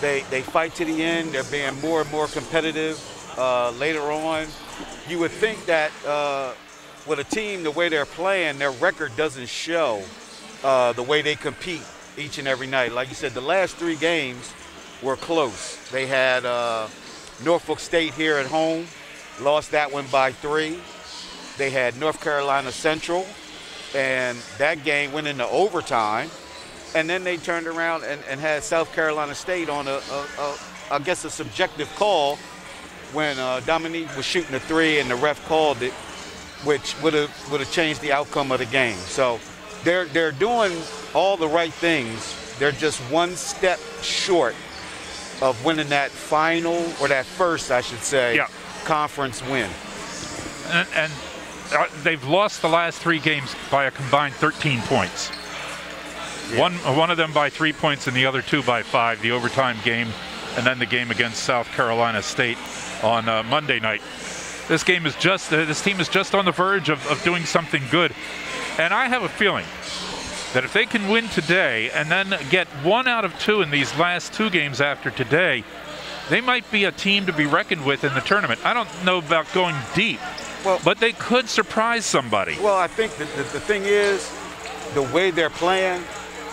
They, they fight to the end. They're being more and more competitive uh, later on. You would think that uh, with a team, the way they're playing, their record doesn't show uh, the way they compete each and every night. Like you said, the last three games were close. They had uh, Norfolk State here at home, lost that one by three. They had North Carolina Central, and that game went into overtime and then they turned around and, and had South Carolina State on a, a, a I guess a subjective call when uh, Dominique was shooting a three and the ref called it, which would have would have changed the outcome of the game. So they're they're doing all the right things. They're just one step short of winning that final or that first, I should say, yeah. conference win. And, and uh, they've lost the last three games by a combined 13 points. Yeah. One one of them by three points and the other two by five. The overtime game, and then the game against South Carolina State on uh, Monday night. This game is just uh, this team is just on the verge of, of doing something good, and I have a feeling that if they can win today and then get one out of two in these last two games after today, they might be a team to be reckoned with in the tournament. I don't know about going deep, well, but they could surprise somebody. Well, I think that the, the thing is, the way they're playing,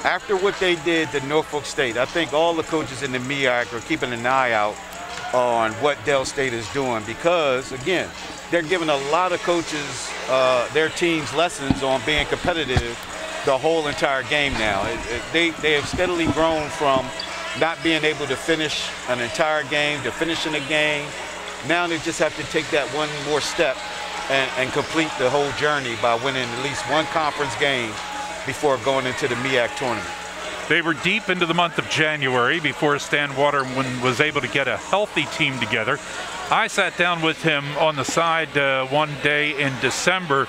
after what they did to Norfolk State, I think all the coaches in the MEAC are keeping an eye out on what Del State is doing because, again, they're giving a lot of coaches uh, their teams lessons on being competitive the whole entire game now. It, it, they, they have steadily grown from not being able to finish an entire game to finishing a game. Now they just have to take that one more step and, and complete the whole journey by winning at least one conference game before going into the MEAC tournament. They were deep into the month of January before Stan Waterman was able to get a healthy team together. I sat down with him on the side uh, one day in December,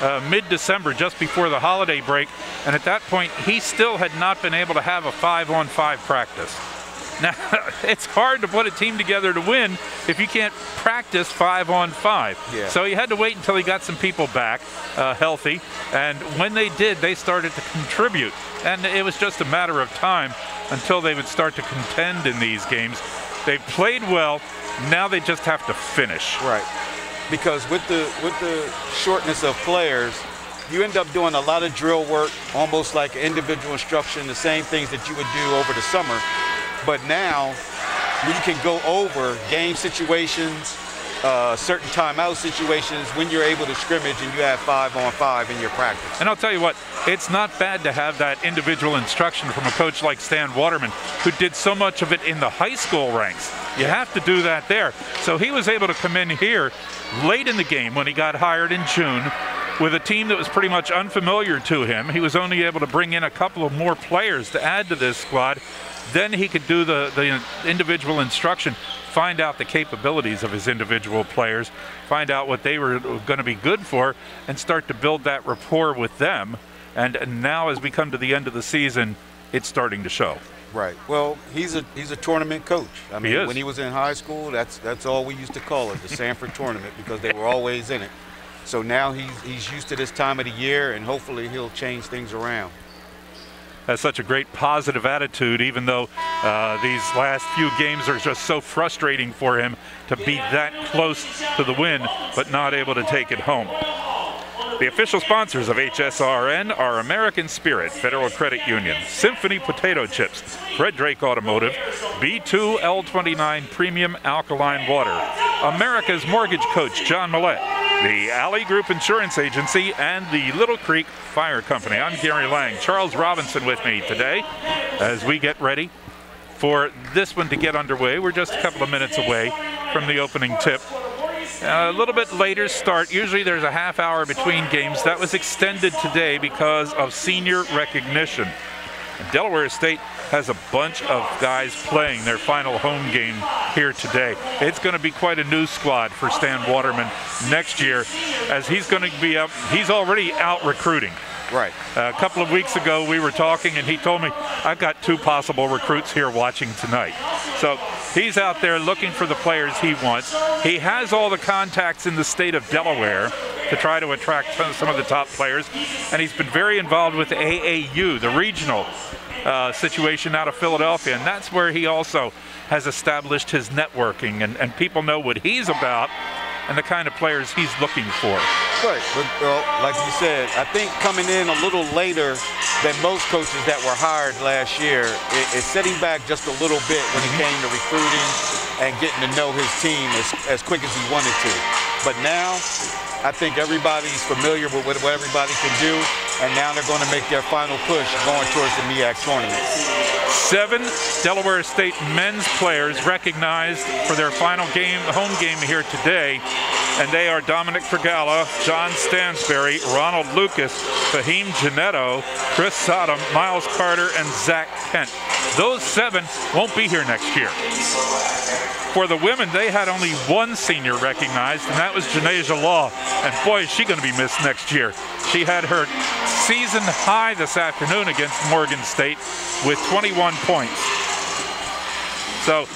uh, mid-December, just before the holiday break, and at that point, he still had not been able to have a five-on-five practice. Now, it's hard to put a team together to win if you can't practice five on five. Yeah. So he had to wait until he got some people back uh, healthy. And when they did, they started to contribute. And it was just a matter of time until they would start to contend in these games. They played well. Now they just have to finish. Right. Because with the with the shortness of players, you end up doing a lot of drill work, almost like individual instruction, the same things that you would do over the summer but now you can go over game situations, uh, certain timeout situations when you're able to scrimmage and you have five on five in your practice. And I'll tell you what, it's not bad to have that individual instruction from a coach like Stan Waterman, who did so much of it in the high school ranks. You have to do that there. So he was able to come in here late in the game when he got hired in June with a team that was pretty much unfamiliar to him. He was only able to bring in a couple of more players to add to this squad then he could do the, the individual instruction, find out the capabilities of his individual players, find out what they were going to be good for, and start to build that rapport with them. And, and now, as we come to the end of the season, it's starting to show. Right. Well, he's a he's a tournament coach. I mean, he when he was in high school, that's that's all we used to call it, the Sanford tournament, because they were always in it. So now he's he's used to this time of the year, and hopefully he'll change things around has such a great positive attitude, even though uh, these last few games are just so frustrating for him to be that close to the win, but not able to take it home. The official sponsors of HSRN are American Spirit Federal Credit Union, Symphony Potato Chips, Fred Drake Automotive, B2 L29 Premium Alkaline Water, America's Mortgage Coach John Millette, the Alley Group Insurance Agency, and the Little Creek Fire Company. I'm Gary Lang. Charles Robinson with me today as we get ready for this one to get underway. We're just a couple of minutes away from the opening tip. Uh, a little bit later start. Usually there's a half hour between games. That was extended today because of senior recognition. Delaware State has a bunch of guys playing their final home game here today. It's going to be quite a new squad for Stan Waterman next year as he's going to be up. He's already out recruiting. Right. Uh, a couple of weeks ago, we were talking, and he told me, I've got two possible recruits here watching tonight. So he's out there looking for the players he wants. He has all the contacts in the state of Delaware to try to attract some of the top players, and he's been very involved with AAU, the regional uh, situation out of Philadelphia, and that's where he also has established his networking, and, and people know what he's about and the kind of players he's looking for. Right, but well, like you said, I think coming in a little later than most coaches that were hired last year, it, it's setting back just a little bit when it mm-hmm. came to recruiting and getting to know his team as, as quick as he wanted to. But now, I think everybody's familiar with what everybody can do, and now they're going to make their final push going towards the MEAC tournament. Seven Delaware State men's players recognized for their final game, home game here today, and they are Dominic Pergala, John Stansberry, Ronald Lucas, Fahim Janetto, Chris Sodom, Miles Carter, and Zach Kent. Those seven won't be here next year. For the women, they had only one senior recognized, and that was Janasia Law. And boy, is she going to be missed next year. She had her season high this afternoon against Morgan State with 21 points. So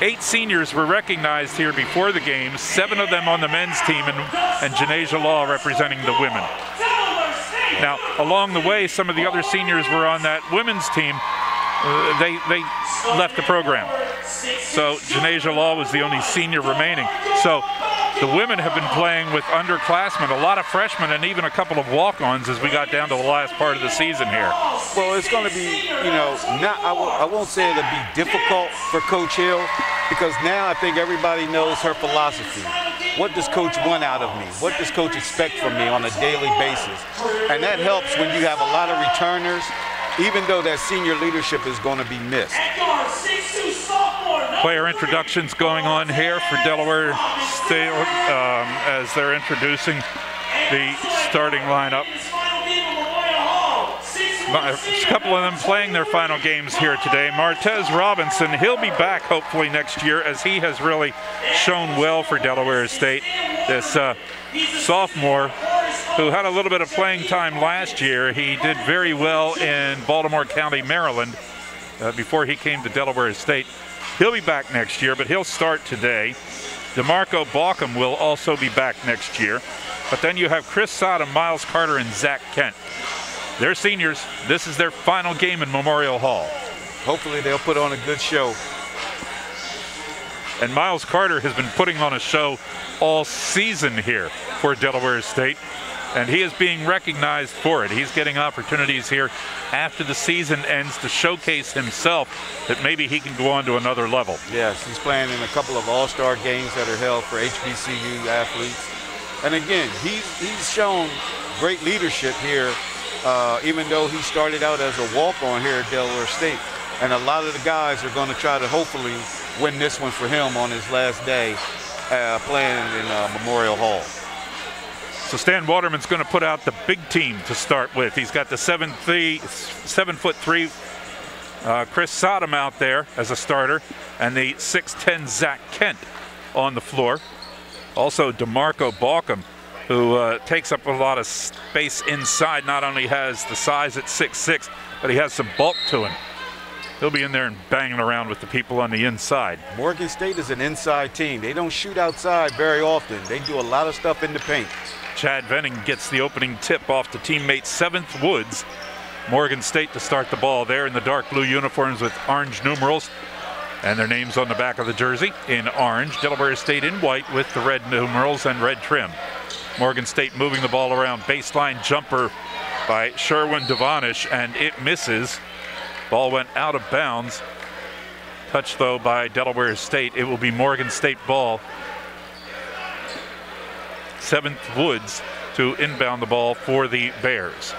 eight seniors were recognized here before the game, seven of them on the men's team, and, and Janasia Law representing the women. Now, along the way, some of the other seniors were on that women's team. Uh, they, they left the program. So Janasia Law was the only senior remaining. So the women have been playing with underclassmen, a lot of freshmen, and even a couple of walk-ons as we got down to the last part of the season here. Well, it's going to be, you know, not I w- I won't say it'll be difficult for Coach Hill because now I think everybody knows her philosophy. What does Coach want out of me? What does Coach expect from me on a daily basis? And that helps when you have a lot of returners, even though that senior leadership is going to be missed. Player introductions going on here for Delaware State um, as they're introducing the starting lineup. A couple of them playing their final games here today. Martez Robinson, he'll be back hopefully next year as he has really shown well for Delaware State. This uh, sophomore who had a little bit of playing time last year. He did very well in Baltimore County, Maryland uh, before he came to Delaware State. He'll be back next year, but he'll start today. DeMarco Balkum will also be back next year. But then you have Chris Sodom, Miles Carter, and Zach Kent. They're seniors. This is their final game in Memorial Hall. Hopefully they'll put on a good show. And Miles Carter has been putting on a show all season here for Delaware State and he is being recognized for it. He's getting opportunities here after the season ends to showcase himself that maybe he can go on to another level. Yes, he's playing in a couple of all-star games that are held for HBCU athletes. And again, he, he's shown great leadership here, uh, even though he started out as a walk-on here at Delaware State. And a lot of the guys are going to try to hopefully win this one for him on his last day uh, playing in uh, Memorial Hall. So Stan Waterman's going to put out the big team to start with. He's got the seven, three, seven foot three uh, Chris Sodom out there as a starter, and the 6'10 Zach Kent on the floor. Also, DeMarco Balkum, who uh, takes up a lot of space inside, not only has the size at 6'6, but he has some bulk to him. He'll be in there and banging around with the people on the inside. Morgan State is an inside team. They don't shoot outside very often. They do a lot of stuff in the paint. Chad Venning gets the opening tip off to teammate Seventh Woods. Morgan State to start the ball there in the dark blue uniforms with orange numerals and their names on the back of the jersey in orange. Delaware State in white with the red numerals and red trim. Morgan State moving the ball around. Baseline jumper by Sherwin Devonish, and it misses. Ball went out of bounds. Touch though by Delaware State. It will be Morgan State ball Seventh Woods to inbound the ball for the Bears.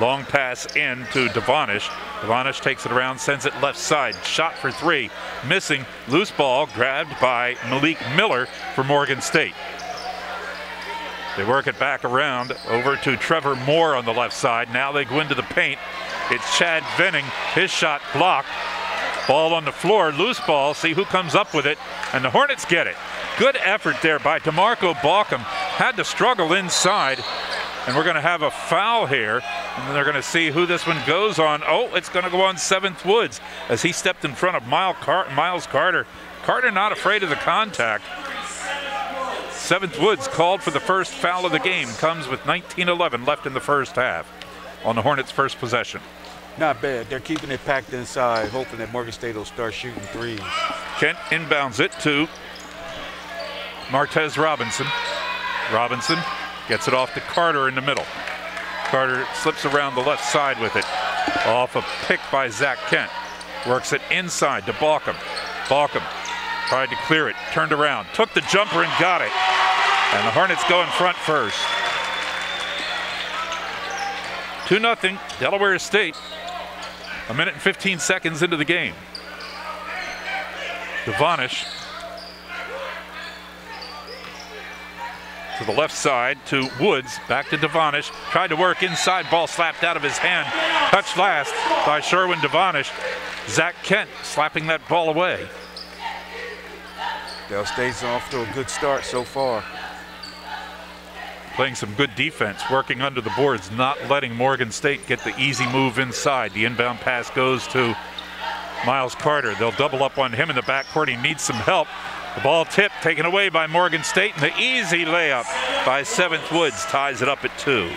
Long pass in to Devonish. Devonish takes it around, sends it left side. Shot for three. Missing. Loose ball grabbed by Malik Miller for Morgan State. They work it back around over to Trevor Moore on the left side. Now they go into the paint. It's Chad Venning. His shot blocked. Ball on the floor. Loose ball. See who comes up with it. And the Hornets get it. Good effort there by DeMarco Balkum. Had to struggle inside. And we're going to have a foul here. And they're going to see who this one goes on. Oh, it's going to go on Seventh Woods as he stepped in front of Miles Carter. Carter not afraid of the contact. Seventh Woods called for the first foul of the game. Comes with 19-11 left in the first half on the Hornets' first possession. Not bad. They're keeping it packed inside, hoping that Morgan State will start shooting threes. Kent inbounds it to Martez Robinson. Robinson gets it off to Carter in the middle. Carter slips around the left side with it. Off a pick by Zach Kent. Works it inside to Balkum. Balkum tried to clear it, turned around, took the jumper and got it. And the Hornets go in front first. 2 0, Delaware State. A minute and 15 seconds into the game. Devonish to the left side to Woods. Back to Devonish. Tried to work inside. Ball slapped out of his hand. Touched last by Sherwin Devonish. Zach Kent slapping that ball away. Del State's off to a good start so far. Playing some good defense, working under the boards, not letting Morgan State get the easy move inside. The inbound pass goes to Miles Carter. They'll double up on him in the backcourt. He needs some help. The ball tipped, taken away by Morgan State, and the easy layup by Seventh Woods ties it up at two.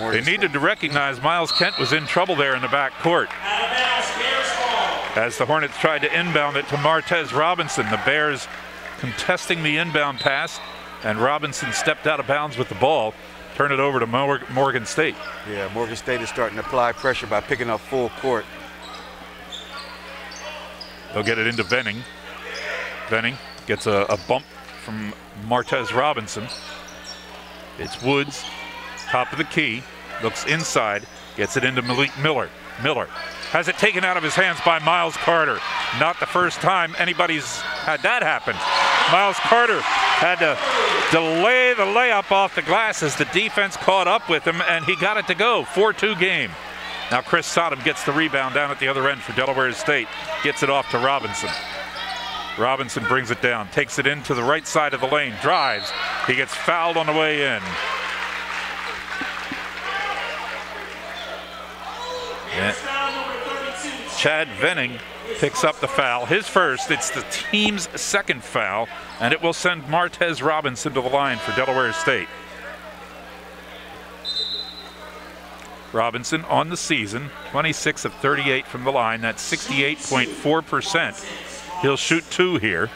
Morgan they needed to recognize Miles Kent was in trouble there in the backcourt. As the Hornets tried to inbound it to Martez Robinson, the Bears contesting the inbound pass, and Robinson stepped out of bounds with the ball. Turn it over to Morgan State. Yeah, Morgan State is starting to apply pressure by picking up full court. They'll get it into Venning. Venning gets a, a bump from Martez Robinson. It's Woods, top of the key, looks inside, gets it into Malik Miller. Miller has it taken out of his hands by Miles Carter. Not the first time anybody's had that happen. Miles Carter had to delay the layup off the glass as the defense caught up with him, and he got it to go. 4 2 game. Now Chris Sodom gets the rebound down at the other end for Delaware State. Gets it off to Robinson. Robinson brings it down, takes it into the right side of the lane, drives. He gets fouled on the way in. Yeah. Chad Venning picks up the foul. His first, it's the team's second foul, and it will send Martez Robinson to the line for Delaware State. Robinson on the season, 26 of 38 from the line. That's 68.4%. He'll shoot two here.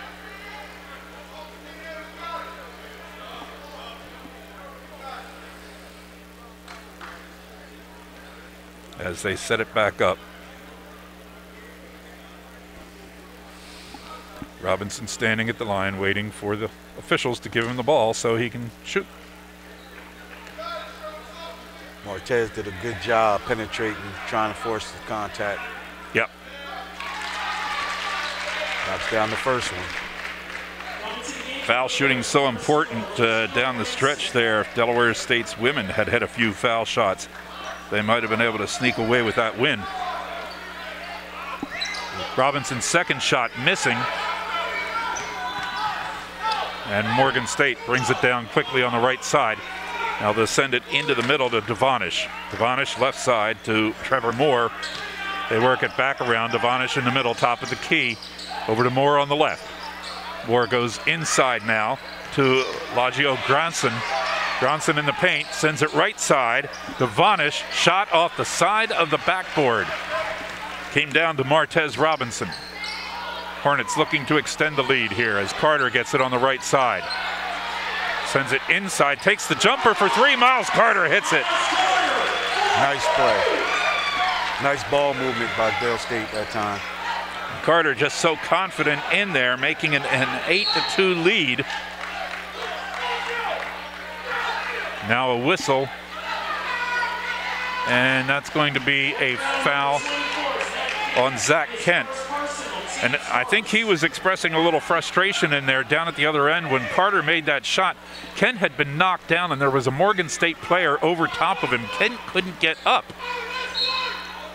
As they set it back up. Robinson standing at the line waiting for the officials to give him the ball so he can shoot. Martez did a good job penetrating, trying to force the contact. Yep. Knocks down the first one. Foul shooting so important uh, down the stretch there. If Delaware State's women had had a few foul shots, they might have been able to sneak away with that win. Robinson's second shot missing. And Morgan State brings it down quickly on the right side. Now they'll send it into the middle to Devonish. Devonish left side to Trevor Moore. They work it back around. Devonish in the middle, top of the key. Over to Moore on the left. Moore goes inside now to Lagio Grantsaan. Grantsaan in the paint, sends it right side. Devonish shot off the side of the backboard. Came down to Martez Robinson. Hornets looking to extend the lead here as Carter gets it on the right side. Sends it inside, takes the jumper for three. Miles Carter hits it. Nice play. Nice ball movement by Del State that time. Carter just so confident in there, making an, an 8 to 2 lead. Now a whistle. And that's going to be a foul on Zach Kent. And I think he was expressing a little frustration in there down at the other end when Carter made that shot. Kent had been knocked down and there was a Morgan State player over top of him. Kent couldn't get up.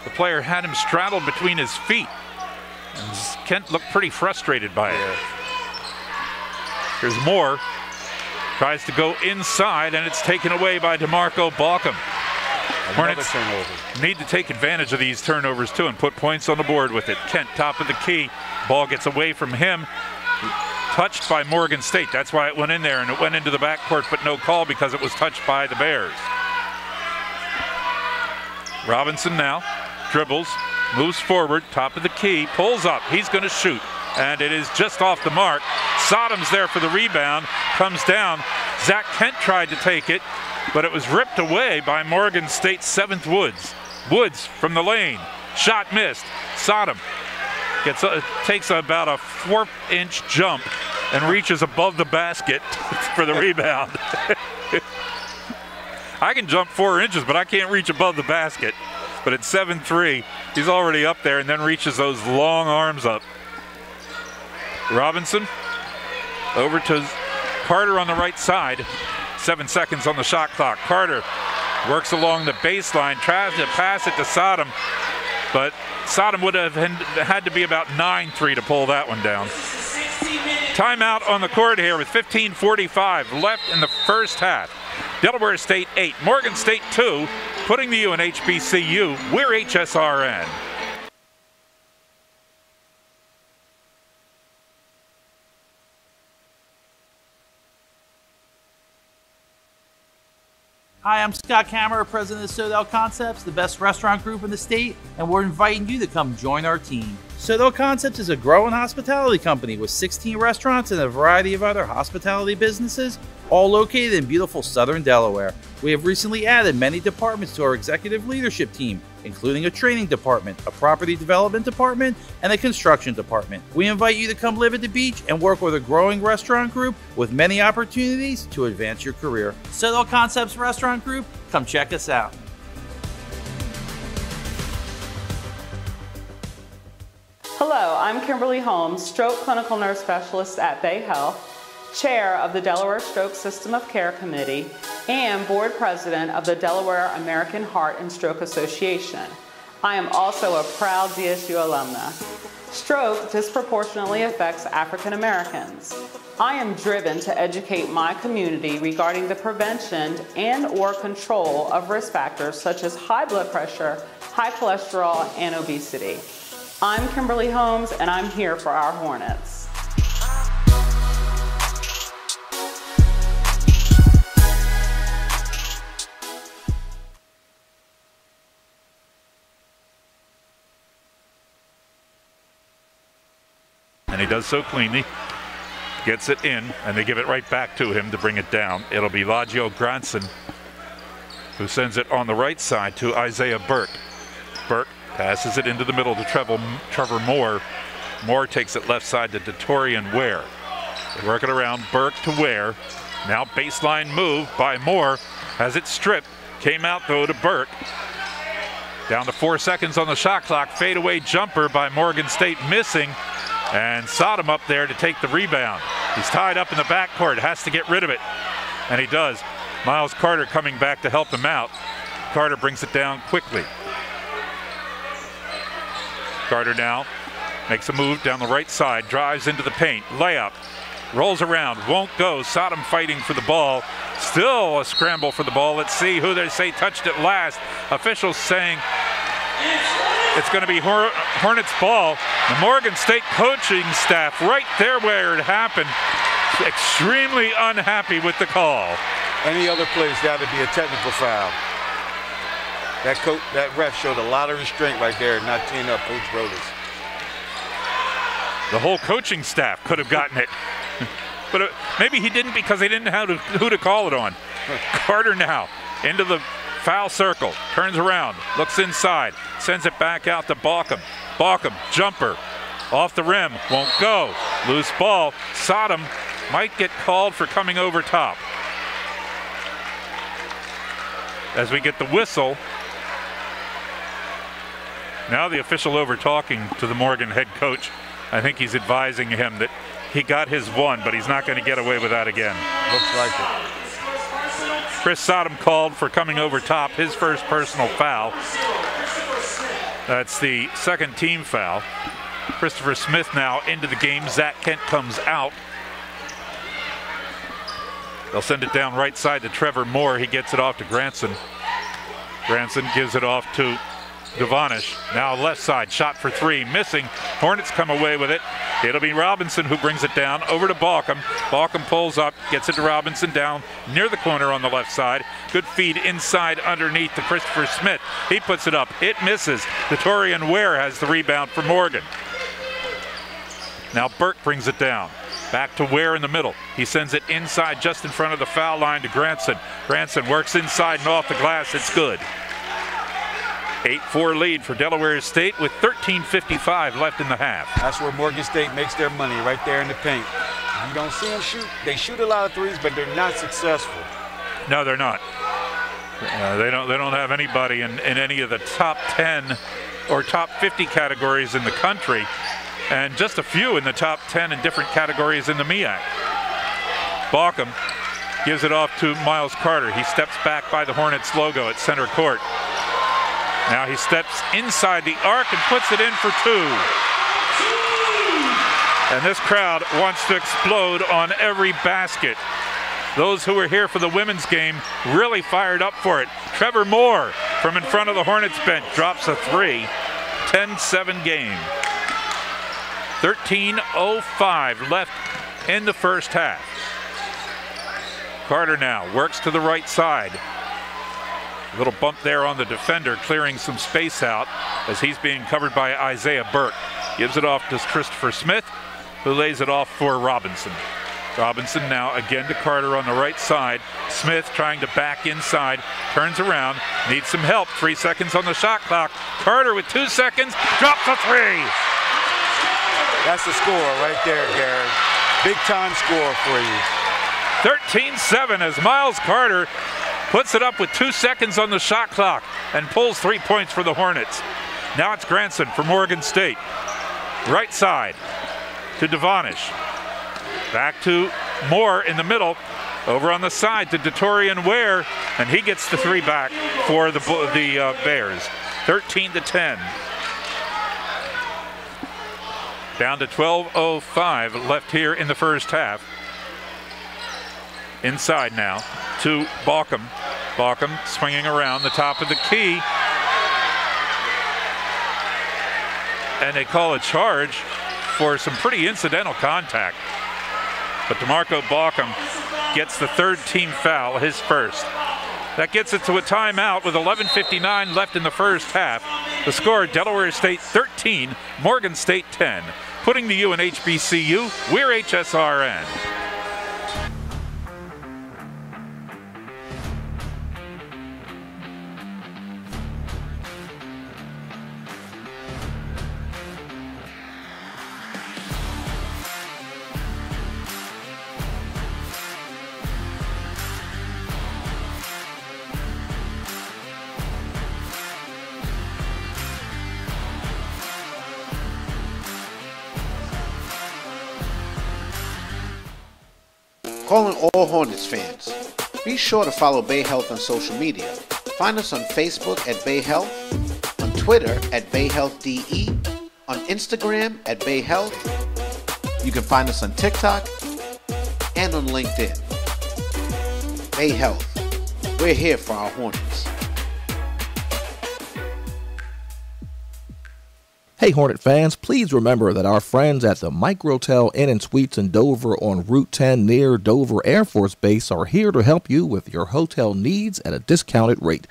The player had him straddled between his feet. And Kent looked pretty frustrated by it. Here's Moore. Tries to go inside and it's taken away by DeMarco Balkum. Hornets need to take advantage of these turnovers too and put points on the board with it. Kent, top of the key. Ball gets away from him. Touched by Morgan State. That's why it went in there and it went into the backcourt, but no call because it was touched by the Bears. Robinson now dribbles, moves forward, top of the key, pulls up. He's going to shoot, and it is just off the mark. Sodom's there for the rebound, comes down. Zach Kent tried to take it, but it was ripped away by Morgan State's seventh Woods. Woods from the lane, shot missed. Sodom gets a, takes about a four-inch jump and reaches above the basket for the rebound. I can jump four inches, but I can't reach above the basket. But at 7-3, he's already up there and then reaches those long arms up. Robinson over to Carter on the right side. Seven seconds on the shot clock. Carter works along the baseline, tries to pass it to Sodom, but Sodom would have had to be about 9-3 to pull that one down. Timeout on the court here with 15.45 left in the first half. Delaware State 8, Morgan State 2, putting the U in HBCU. We're HSRN. Hi, I'm Scott Kammerer, president of SoDel Concepts, the best restaurant group in the state, and we're inviting you to come join our team. SoDel Concepts is a growing hospitality company with 16 restaurants and a variety of other hospitality businesses, all located in beautiful southern Delaware. We have recently added many departments to our executive leadership team, including a training department, a property development department, and a construction department. We invite you to come live at the beach and work with a growing restaurant group with many opportunities to advance your career. SoDel Concepts Restaurant Group, come check us out. Hello, I'm Kimberly Holmes, stroke clinical nurse specialist at Bay Health, chair of the Delaware Stroke System of Care Committee, and board president of the Delaware American Heart and Stroke Association. I am also a proud DSU alumna. Stroke disproportionately affects African Americans. I am driven to educate my community regarding the prevention and or control of risk factors such as high blood pressure, high cholesterol, and obesity. I'm Kimberly Holmes, and I'm here for our Hornets. He does so cleanly. Gets it in, and they give it right back to him to bring it down. It'll be Lagio Grantsaan who sends it on the right side to Isaiah Burke. Burke Passes it into the middle to Trevor, Moore. Moore takes it left side to Detorian Ware. They work it around. Burke to Ware. Now baseline move by Moore. as it stripped. Came out though to Burke. Down to four seconds on the shot clock. Fadeaway jumper by Morgan State missing. And Sodom up there to take the rebound. He's tied up in the backcourt. Has to get rid of it. And he does. Miles Carter coming back to help him out. Carter brings it down quickly. Carter now makes a move down the right side, drives into the paint, layup, rolls around, won't go. Sodom fighting for the ball. Still a scramble for the ball. Let's see who they say touched it last. Officials saying it's going to be Hor Hornets ball. The Morgan State coaching staff right there where it happened, extremely unhappy with the call. Any other place, that would be a technical foul. That coach, that ref showed a lot of restraint right there, not teeing up Coach Broadus. The whole coaching staff could have gotten it, but uh, maybe he didn't because they didn't know who to call it on. Carter now into the foul circle, turns around, looks inside, sends it back out to Balkum. Balkum, jumper, off the rim, won't go. Loose ball. Sodom might get called for coming over top. As we get the whistle, now the official over talking to the Morgan head coach. I think he's advising him that he got his one, but he's not going to get away with that again. Looks like it. Chris Sodom called for coming over top, his first personal foul. That's the second team foul. Christopher Smith now into the game. Zach Kent comes out. They'll send it down right side to Trevor Moore. He gets it off to Grantsaan. Grantsaan gives it off to Devonish. Now left side, shot for three, missing. Hornets come away with it. It'll be Robinson who brings it down over to Balkum. Balkum pulls up, gets it to Robinson down near the corner on the left side. Good feed inside underneath to Christopher Smith. He puts it up. It misses. Detorian Ware has the rebound for Morgan. Now Burke brings it down. Back to Ware in the middle. He sends it inside just in front of the foul line to Grantsaan. Grantsaan works inside and off the glass. It's good. 8-4 lead for Delaware State with 13.55 left in the half. That's where Morgan State makes their money, right there in the paint. You don't see them shoot. They shoot a lot of threes, but they're not successful. No, they're not. Uh, they don't. They don't have anybody in, in any of the top 10 or top 50 categories in the country, and just a few in the top 10 in different categories in the MEAC. Balkum gives it off to Miles Carter. He steps back by the Hornets logo at center court. Now he steps inside the arc and puts it in for two. And this crowd wants to explode on every basket. Those who were here for the women's game really fired up for it. Trevor Moore from in front of the Hornets bench drops a three. 10-7 game. 13.05 left in the first half. Carter now works to the right side. Little bump there on the defender, clearing some space out as he's being covered by Isaiah Burke. Gives it off to Christopher Smith, who lays it off for Robinson. Robinson now again to Carter on the right side. Smith trying to back inside, turns around, needs some help. Three seconds on the shot clock. Carter with two seconds, drops a three. That's the score right there, Gary. Big time score for you. 13-7 as Miles Carter puts it up with two seconds on the shot clock and pulls three points for the Hornets. Now it's Grantsaan for Morgan State. Right side to Devonish. Back to Moore in the middle. Over on the side to Detorian Ware, and he gets the three back for the, the uh, Bears. 13 to 10. Down to 12.05 left here in the first half. Inside now to Balkum. Balkum swinging around the top of the key. And they call a charge for some pretty incidental contact. But DeMarco Balkum gets the third team foul, his first. That gets it to a timeout with 11.59 left in the first half. The score, Delaware State 13, Morgan State 10. Putting the U in HBCU, we're HSRN. Calling all Hornets fans. Be sure to follow Bay Health on social media. Find us on Facebook at Bay Health, on Twitter at Bay Health DE, on Instagram at Bay Health. You can find us on TikTok and on LinkedIn. Bay Health. We're here for our Hornets. Hey Hornet fans, please remember that our friends at the Microtel Inn and Suites in Dover on Route 10 near Dover Air Force Base are here to help you with your hotel needs at a discounted rate.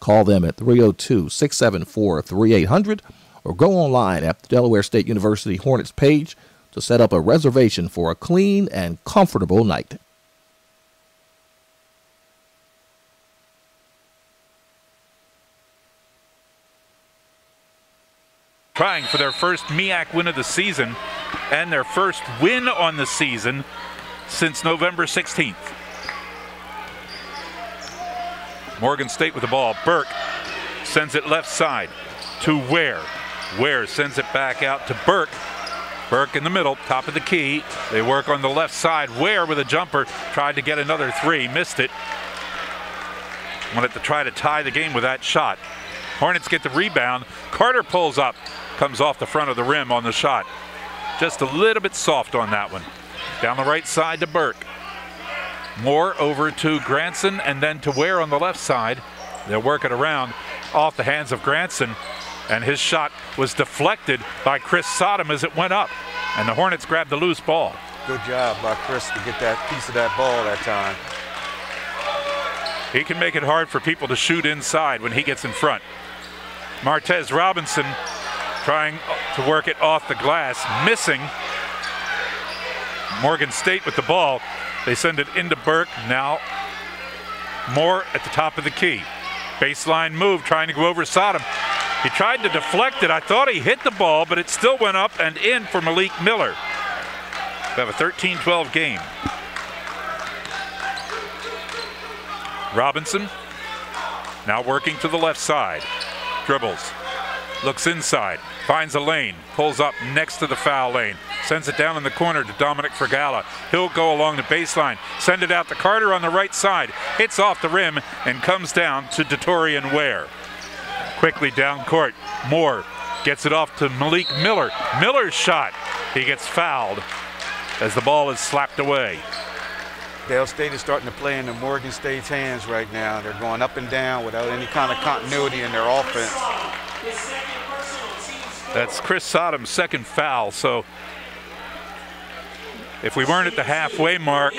Call them at 302 674 3800 or go online at the Delaware State University Hornets page to set up a reservation for a clean and comfortable night. Trying for their first MEAC win of the season and their first win on the season since November 16th. Morgan State with the ball. Burke sends it left side to Ware. Ware sends it back out to Burke. Burke in the middle, top of the key. They work on the left side. Ware with a jumper tried to get another three, missed it. Wanted to try to tie the game with that shot. Hornets get the rebound. Carter pulls up comes off the front of the rim on the shot. Just a little bit soft on that one. Down the right side to Burke. Moore over to Grantsaan and then to Ware on the left side. They'll work it around off the hands of Grantsaan. And his shot was deflected by Chris Sodom as it went up. And the Hornets grabbed the loose ball. Good job by Chris to get that piece of that ball that time. He can make it hard for people to shoot inside when he gets in front. Martez Robinson trying to work it off the glass, missing. Morgan State with the ball. They send it into Burke. Now Moore at the top of the key. Baseline move, trying to go over Sodom. He tried to deflect it. I thought he hit the ball, but it still went up and in for Malik Miller. We have a 13-12 game. Robinson now working to the left side. Dribbles. Looks inside. Finds a lane, pulls up next to the foul lane, sends it down in the corner to Dominic Fragala. He'll go along the baseline, send it out to Carter on the right side, hits off the rim, and comes down to Detorian Ware. Quickly down court, Moore gets it off to Malik Miller. Miller's shot, he gets fouled as the ball is slapped away. Del State is starting to play into Morgan State's hands right now. They're going up and down without any kind of continuity in their offense. That's Chris Sodom's second foul. So if we weren't at the halfway mark,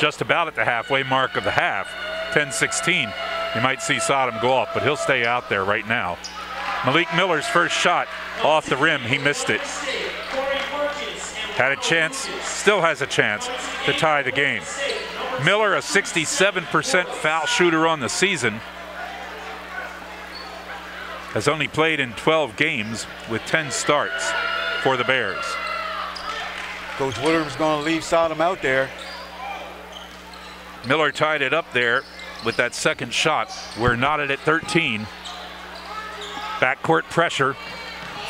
just about at the halfway mark of the half, 10-16, You might see Sodom go off, but he'll stay out there right now. Malik Miller's first shot off the rim, he missed it. Had a chance, still has a chance to tie the game. Miller, a 67% foul shooter on the season, has only played in 12 games with 10 starts for the Bears. Coach Waterman's going to leave Sodom out there. Miller tied it up there with that second shot. We're knotted at 13. Backcourt pressure.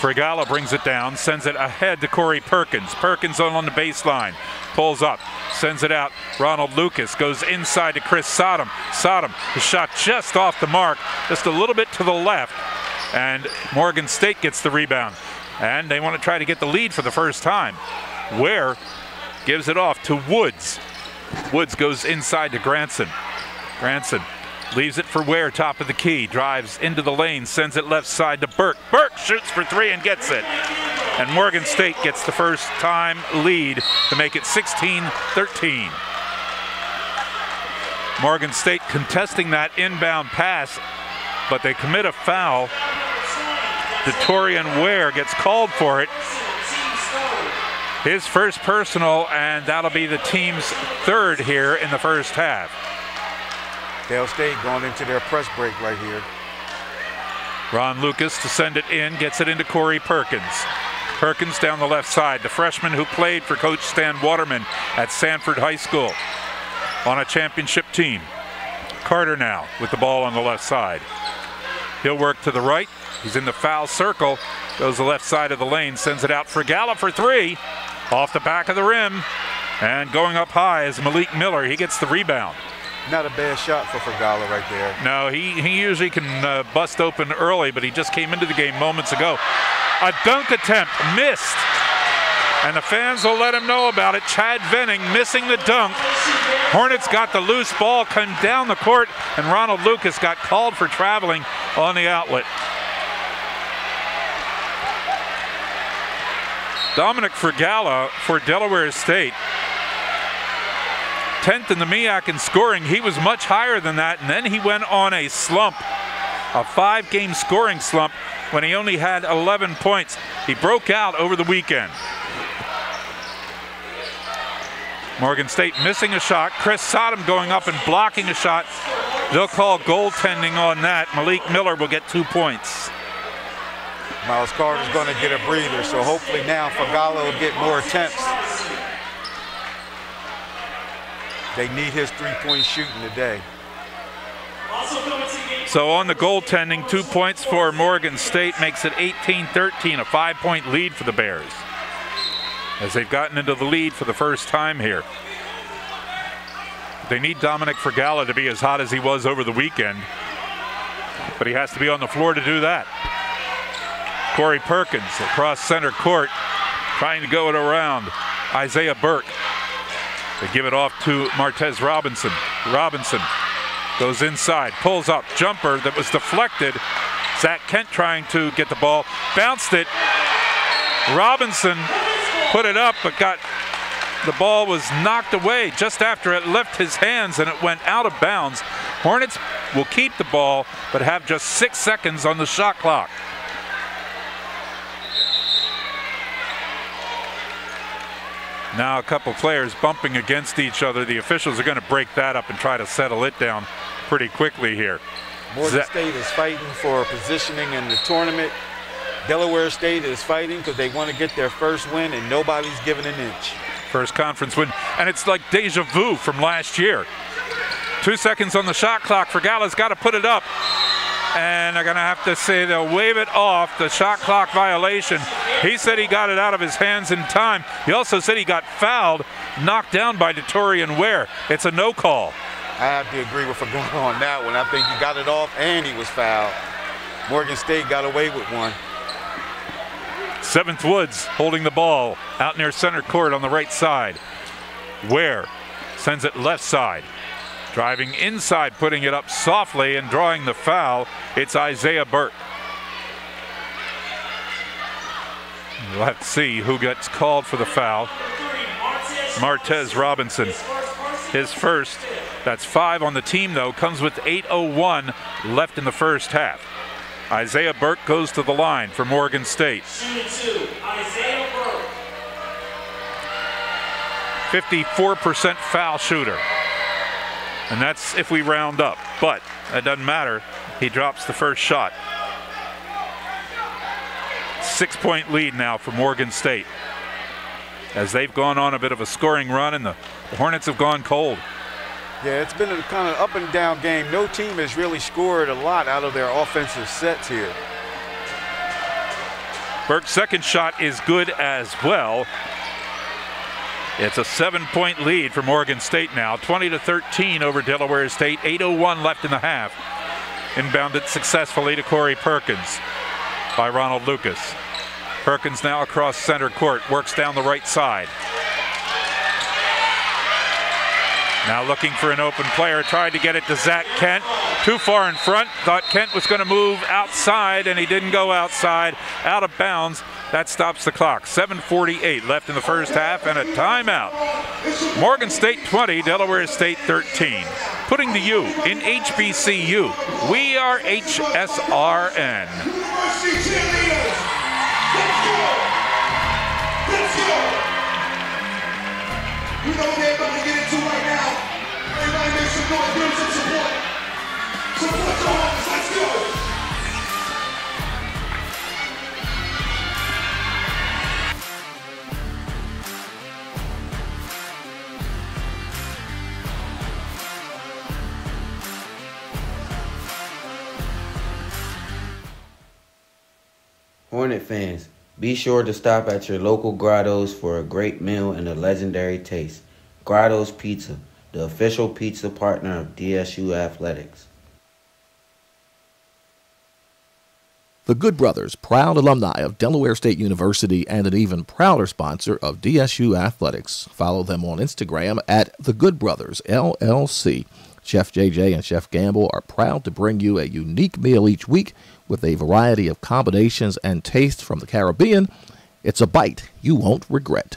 Fragala brings it down, sends it ahead to Corey Perkins. Perkins on, on the baseline, pulls up, sends it out. Ronald Lucas goes inside to Chris Sodom. Sodom, the shot just off the mark, just a little bit to the left, and Morgan State gets the rebound. And they want to try to get the lead for the first time. Ware gives it off to Woods. Woods goes inside to Grantsaan. Grantsaan leaves it for Ware, top of the key, drives into the lane, sends it left side to Burke. Burke shoots for three and gets it. And Morgan State gets the first time lead to make it 16 13. Morgan State contesting that inbound pass, but they commit a foul. Detorian Ware gets called for it. His first personal, and that'll be the team's third here in the first half. Del State going into their press break right here. Ron Lucas to send it in, gets it into Corey Perkins. Perkins down the left side, the freshman who played for Coach Stan Waterman at Sanford High School on a championship team. Carter now with the ball on the left side. He'll work to the right. He's in the foul circle. Goes the left side of the lane, sends it out Fragala for three. Off the back of the rim. And going up high is Malik Miller. He gets the rebound. Not a bad shot for Fragala right there. No, he, he usually can uh, bust open early, but he just came into the game moments ago. A dunk attempt missed. And the fans will let him know about it. Chad Venning missing the dunk. Hornets got the loose ball, come down the court, and Ronald Lucas got called for traveling on the outlet. Dominic Fragala for Delaware State. 10th in the MEAC in scoring. He was much higher than that, and then he went on a slump, a five game scoring slump when he only had 11 points. He broke out over the weekend. Morgan State missing a shot. Chris Sodom going up and blocking a shot. They'll call goaltending on that. Malik Miller will get two points. Miles Carter's going to get a breather, so hopefully now Fragala will get more attempts. They need his three-point shooting today. So on the goaltending, two points for Morgan State makes it 18-13, a five-point lead for the Bears. As they've gotten into the lead for the first time here. They need Dominic Fragala to be as hot as he was over the weekend. But he has to be on the floor to do that. Corey Perkins across center court, trying to go it around. Isaiah Burke. They give it off to Martez Robinson. Robinson goes inside, pulls up, jumper that was deflected. Zach Kent trying to get the ball, bounced it. Robinson put it up, but got the ball was knocked away just after it left his hands and it went out of bounds. Hornets will keep the ball, but have just six seconds on the shot clock. Now a couple players bumping against each other. The officials are going to break that up and try to settle it down pretty quickly here. Morgan State is fighting for positioning in the tournament. Delaware State is fighting because they want to get their first win and nobody's giving an inch. First conference win. And it's like deja vu from last year. Two seconds on the shot clock. Fragala's got to put it up and they're going to have to say they'll wave it off the shot clock violation. He said he got it out of his hands in time. He also said he got fouled, knocked down by Detorian Ware. It's a no call. I have to agree with Fagano on that one. I think he got it off and he was fouled. Morgan State got away with one. Seventh Woods holding the ball out near center court on the right side. Ware sends it left side. Driving inside, putting it up softly and drawing the foul. It's Isaiah Burke. Let's see who gets called for the foul. Martez Robinson, his first, That's five on the team, though. Comes with 8.01 left in the first half. Isaiah Burke goes to the line for Morgan State. 54% foul shooter. And that's if we round up. But that doesn't matter. He drops the first shot. Six point lead now for Morgan State. As they've gone on a bit of a scoring run and the Hornets have gone cold. Yeah, it's been a kind of up and down game. No team has really scored a lot out of their offensive sets here. Burke's second shot is good as well. It's a seven point lead for Morgan State now, 20 to 13 over Delaware State, 8.01 left in the half. Inbounded successfully to Corey Perkins by Ronald Lucas. Perkins now across center court, works down the right side. Now looking for an open player, tried to get it to Zach Kent. Too far in front, thought Kent was going to move outside, and he didn't go outside, out of bounds. That stops the clock. 7.48 left in the first half, and a timeout. Morgan State 20, Delaware State 13. Putting the U in HBCU. We are HSRN. You about to get into support. Let's go. Hornet fans, be sure to stop at your local Grottos for a great meal and a legendary taste. Grottos Pizza, the official pizza partner of DSU Athletics. The Good Brothers, proud alumni of Delaware State University and an even prouder sponsor of DSU Athletics. Follow them on Instagram at The Good Brothers LLC. Chef JJ and Chef Gamble are proud to bring you a unique meal each week with a variety of combinations and tastes from the Caribbean. It's a bite you won't regret.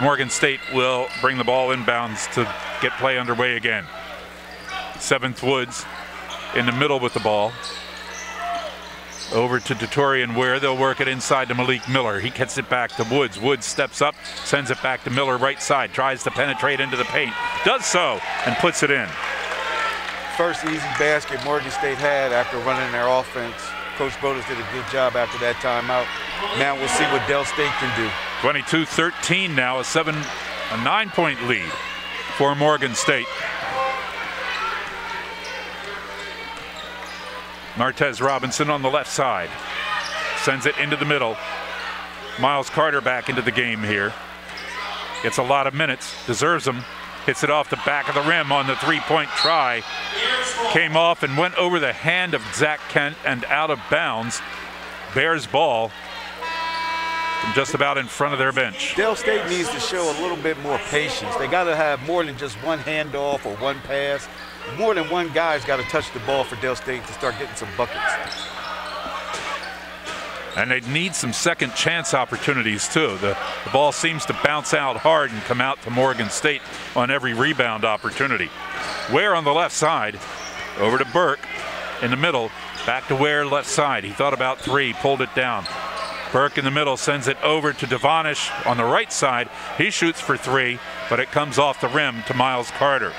Morgan State will bring the ball inbounds to get play underway again. Seventh Woods in the middle with the ball. Over to Detorian Ware. They'll work it inside to Malik Miller. He gets it back to Woods. Woods steps up, sends it back to Miller right side, tries to penetrate into the paint. Does so and puts it in. First easy basket Morgan State had after running their offense. Coach Broadus did a good job after that timeout. Now we'll see what Del State can do. 22-13 now, a seven, a nine-point lead for Morgan State. Martez Robinson on the left side. Sends it into the middle. Miles Carter back into the game here. Gets a lot of minutes, deserves them. Hits it off the back of the rim on the three-point try. Came off and went over the hand of Zach Kent and out of bounds. Bears ball from just about in front of their bench. Del State needs to show a little bit more patience. They got to have more than just one handoff or one pass. More than one guy's got to touch the ball for Del State to start getting some buckets. And they need some second chance opportunities too. The, the ball seems to bounce out hard and come out to Morgan State on every rebound opportunity. Ware on the left side, over to Burke in the middle, back to Ware left side. He thought about three, pulled it down. Burke in the middle sends it over to Devonish on the right side. He shoots for three, but it comes off the rim to Miles Carter.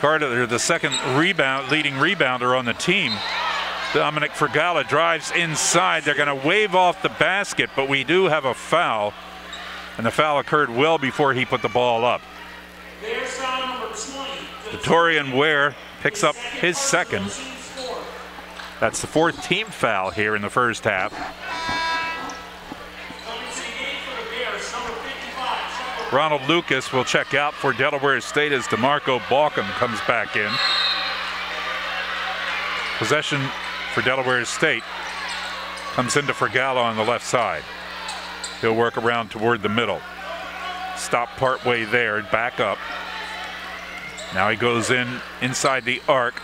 Carter, the second rebound, leading rebounder on the team. Dominic Fragala drives inside. They're going to wave off the basket, but we do have a foul. And the foul occurred well before he put the ball up. Detorian Ware picks up his second. That's the fourth team foul here in the first half. Ronald Lucas will check out for Delaware State as DeMarco Balkum comes back in. Possession for Delaware State. Comes into Fragala on the left side. He'll work around toward the middle. Stop partway there, back up. Now he goes in inside the arc,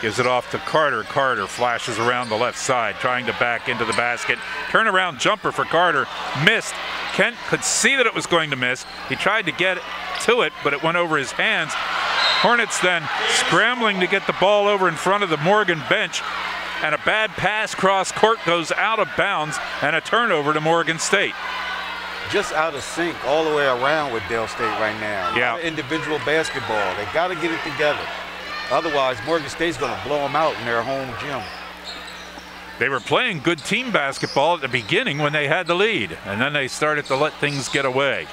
gives it off to Carter. Carter flashes around the left side, trying to back into the basket. Turnaround jumper for Carter, missed. Kent could see that it was going to miss. He tried to get to it, but it went over his hands. Hornets then scrambling to get the ball over in front of the Morgan bench, and a bad pass cross court goes out of bounds, and a turnover to Morgan State. Just out of sync all the way around with Del State right now. Yeah. Individual basketball. They got to get it together. Otherwise, Morgan State's going to blow them out in their home gym. They were playing good team basketball at the beginning when they had the lead, and then they started to let things get away.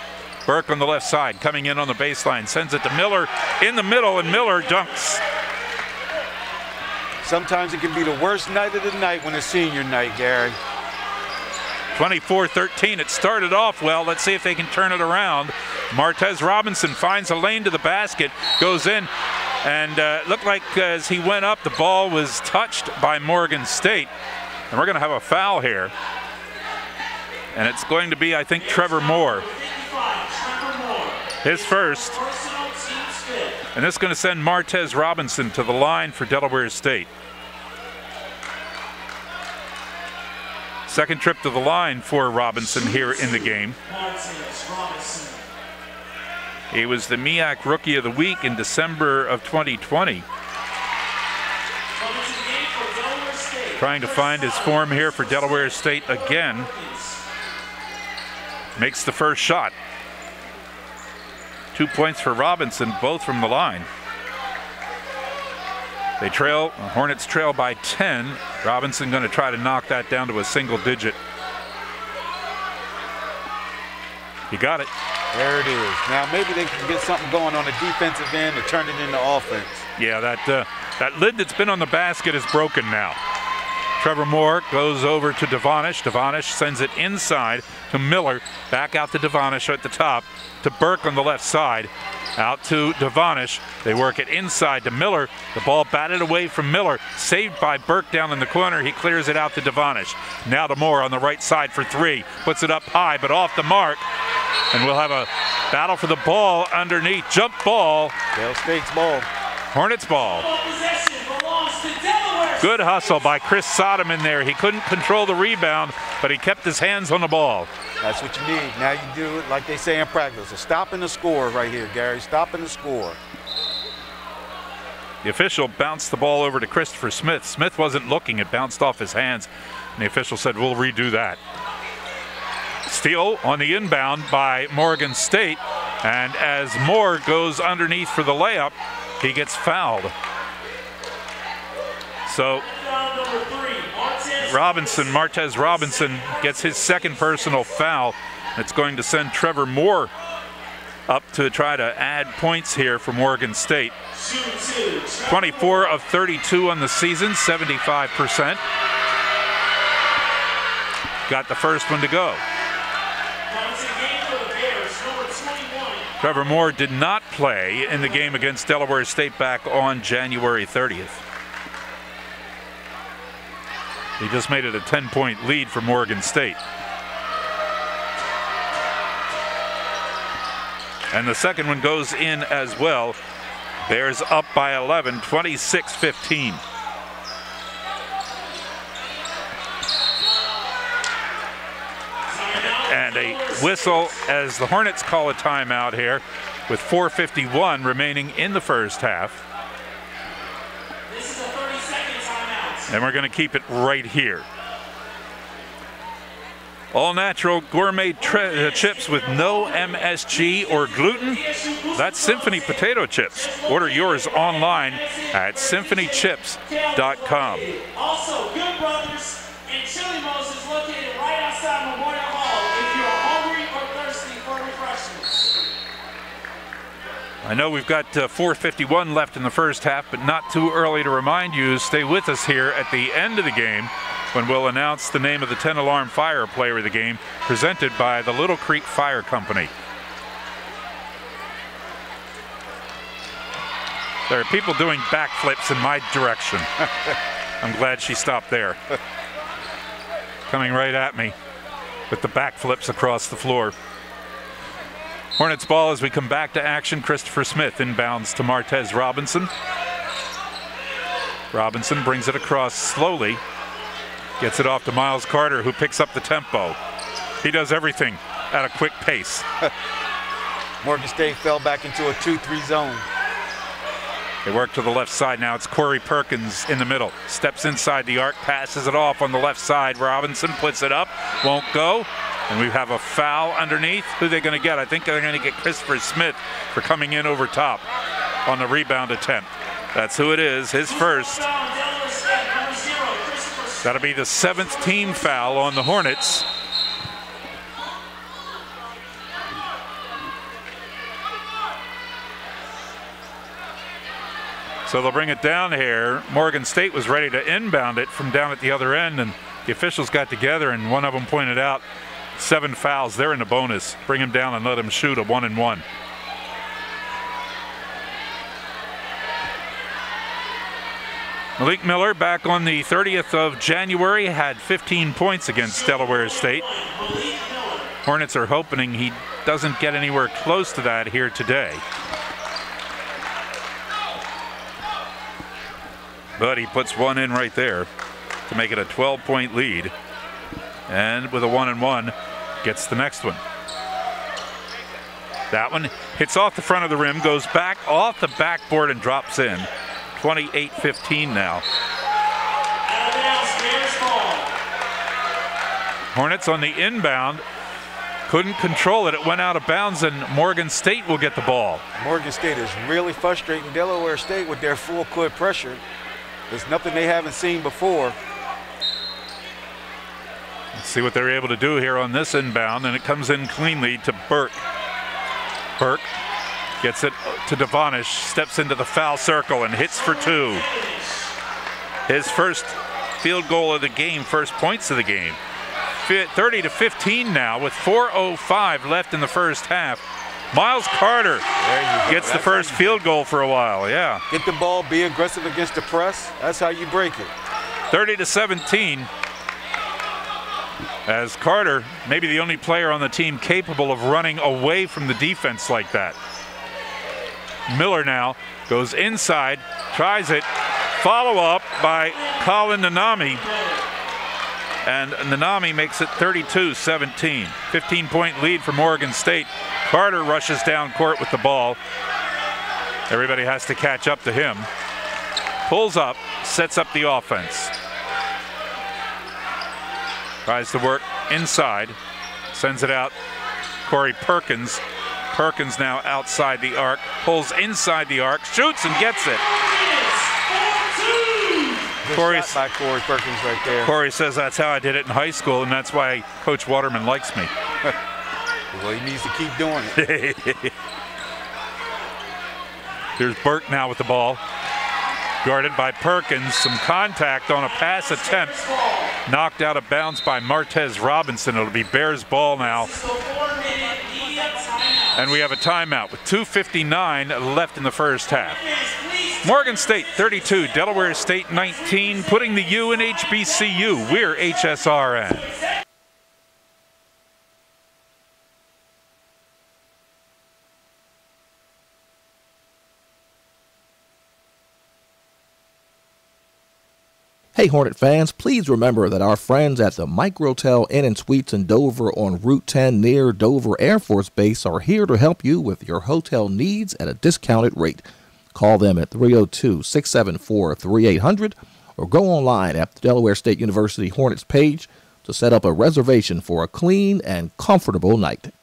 Burke on the left side, coming in on the baseline, sends it to Miller in the middle, and Miller dunks. Sometimes it can be the worst night of the night when it's senior night, Gary. 24-13. It started off well. Let's see if they can turn it around. Martez Robinson finds a lane to the basket, goes in, and uh, looked like as he went up, the ball was touched by Morgan State. And we're going to have a foul here. And it's going to be, I think, Trevor Moore. His first. And this is going to send Martez Robinson to the line for Delaware State. Second trip to the line for Robinson here in the game. He was the MEAC Rookie of the Week in December of 2020. Trying to find his form here for Delaware State again. Makes the first shot. Two points for Robinson, both from the line. They trail, Hornets trail by 10. Robinson going to try to knock that down to a single digit. He got it. There it is. Now maybe they can get something going on the defensive end to turn it into offense. Yeah, that uh, that lid that's been on the basket is broken now. Trevor Moore goes over to Devonish. Devonish sends it inside to Miller. Back out to Devonish at the top. To Burke on the left side. Out to Devonish. They work it inside to Miller. The ball batted away from Miller. Saved by Burke down in the corner. He clears it out to Devonish. Now to Moore on the right side for three. Puts it up high, but off the mark. And we'll have a battle for the ball underneath. Jump ball. Del State's ball. Hornets ball. Good hustle by Chris Sodom in there. He couldn't control the rebound, but he kept his hands on the ball. That's what you need. Now you do it like they say in practice. A stop and a score right here, Gary. Stop and a score. The official bounced the ball over to Christopher Smith. Smith wasn't looking. It bounced off his hands. And the official said, we'll redo that. Steal on the inbound by Morgan State. And as Moore goes underneath for the layup, he gets fouled. So Robinson, Martez Robinson gets his second personal foul. It's going to send Trevor Moore up to try to add points here for Morgan State. 24 of 32 on the season, 75%. Got the first one to go. Trevor Moore did not play in the game against Delaware State back on January 30th. He just made it a 10 point lead for Morgan State. And the second one goes in as well. Bears up by 11, 26 15. And a whistle as the Hornets call a timeout here with 4.51 remaining in the first half. And we're going to keep it right here. All natural gourmet uh, chips with no MSG or gluten. That's Symphony Potato Chips. Order yours online at symphonychips.com. I know we've got uh, 451 left in the first half, but not too early to remind you, stay with us here at the end of the game when we'll announce the name of the 10 alarm fire player of the game presented by the Little Creek Fire Company. There are people doing backflips in my direction. I'm glad she stopped there. coming right at me with the backflips across the floor. Hornets ball as we come back to action. Christopher Smith inbounds to Martez Robinson. Robinson brings it across slowly. Gets it off to Miles Carter, who picks up the tempo. He does everything at a quick pace. Morgan State fell back into a 2-3 zone. They work to the left side now. It's Corey Perkins in the middle. Steps inside the arc, passes it off on the left side. Robinson puts it up, won't go. And we have a foul underneath. Who they going to get? I think they're going to get Christopher Smith for coming in over top on the rebound attempt. That's who it is, his first. That'll be the seventh team foul on the Hornets. So they'll bring it down here. Morgan State was ready to inbound it from down at the other end, and the officials got together, and one of them pointed out seven fouls. They're in the bonus. Bring him down and let him shoot a one and one. Malik Miller back on the 30th of January had 15 points against Delaware State. Hornets are hoping he doesn't get anywhere close to that here today. But he puts one in right there to make it a 12 point lead. And with a one and one, gets the next one. That one hits off the front of the rim, goes back off the backboard and drops in. 28-15 now. Hornets on the inbound couldn't control it. It went out of bounds, and Morgan State will get the ball. Morgan State is really frustrating Delaware State with their full court pressure. There's nothing they haven't seen before. Let's see what they're able to do here on this inbound, and it comes in cleanly to Burke. Burke gets it to Devonish, steps into the foul circle and hits for two. His first field goal of the game, first points of the game. 30 to 15 now with 4.05 left in the first half. Miles Carter gets the first field goal for a while, yeah. Get the ball, be aggressive against the press. That's how you break it. 30 to 17. As Carter, maybe the only player on the team capable of running away from the defense like that. Miller now goes inside, tries it. Follow up by Colin Nanami. And Nanami makes it 32 17. 15 point lead for Morgan State. Carter rushes down court with the ball. Everybody has to catch up to him. Pulls up, sets up the offense. Tries to work inside, sends it out. Corey Perkins. Perkins now outside the arc, pulls inside the arc, shoots and gets it. Corey, by Corey Perkins right there. Corey says that's how I did it in high school, and that's why Coach Waterman likes me. well, he needs to keep doing it. There's Burke now with the ball. Guarded by Perkins. Some contact on a pass attempt. Knocked out of bounds by Martez Robinson. It'll be Bears ball now. And we have a timeout with 2.59 left in the first half. Morgan State 32, Delaware State 19, putting the U in HBCU. We're HSRN. Hey Hornet fans, please remember that our friends at the Microtel Inn and Suites in Dover on Route 10 near Dover Air Force Base are here to help you with your hotel needs at a discounted rate. Call them at 302-674-3800 or go online at the Delaware State University Hornets page to set up a reservation for a clean and comfortable night.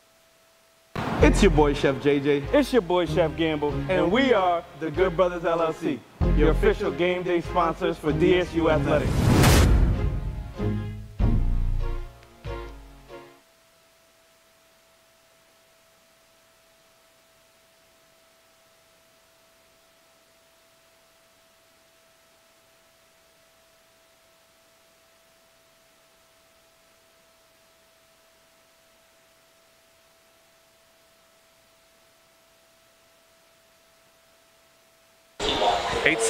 It's your boy Chef JJ. It's your boy Chef Gamble. And we are the Good Brothers LLC, your official game day sponsors for DSU Athletics.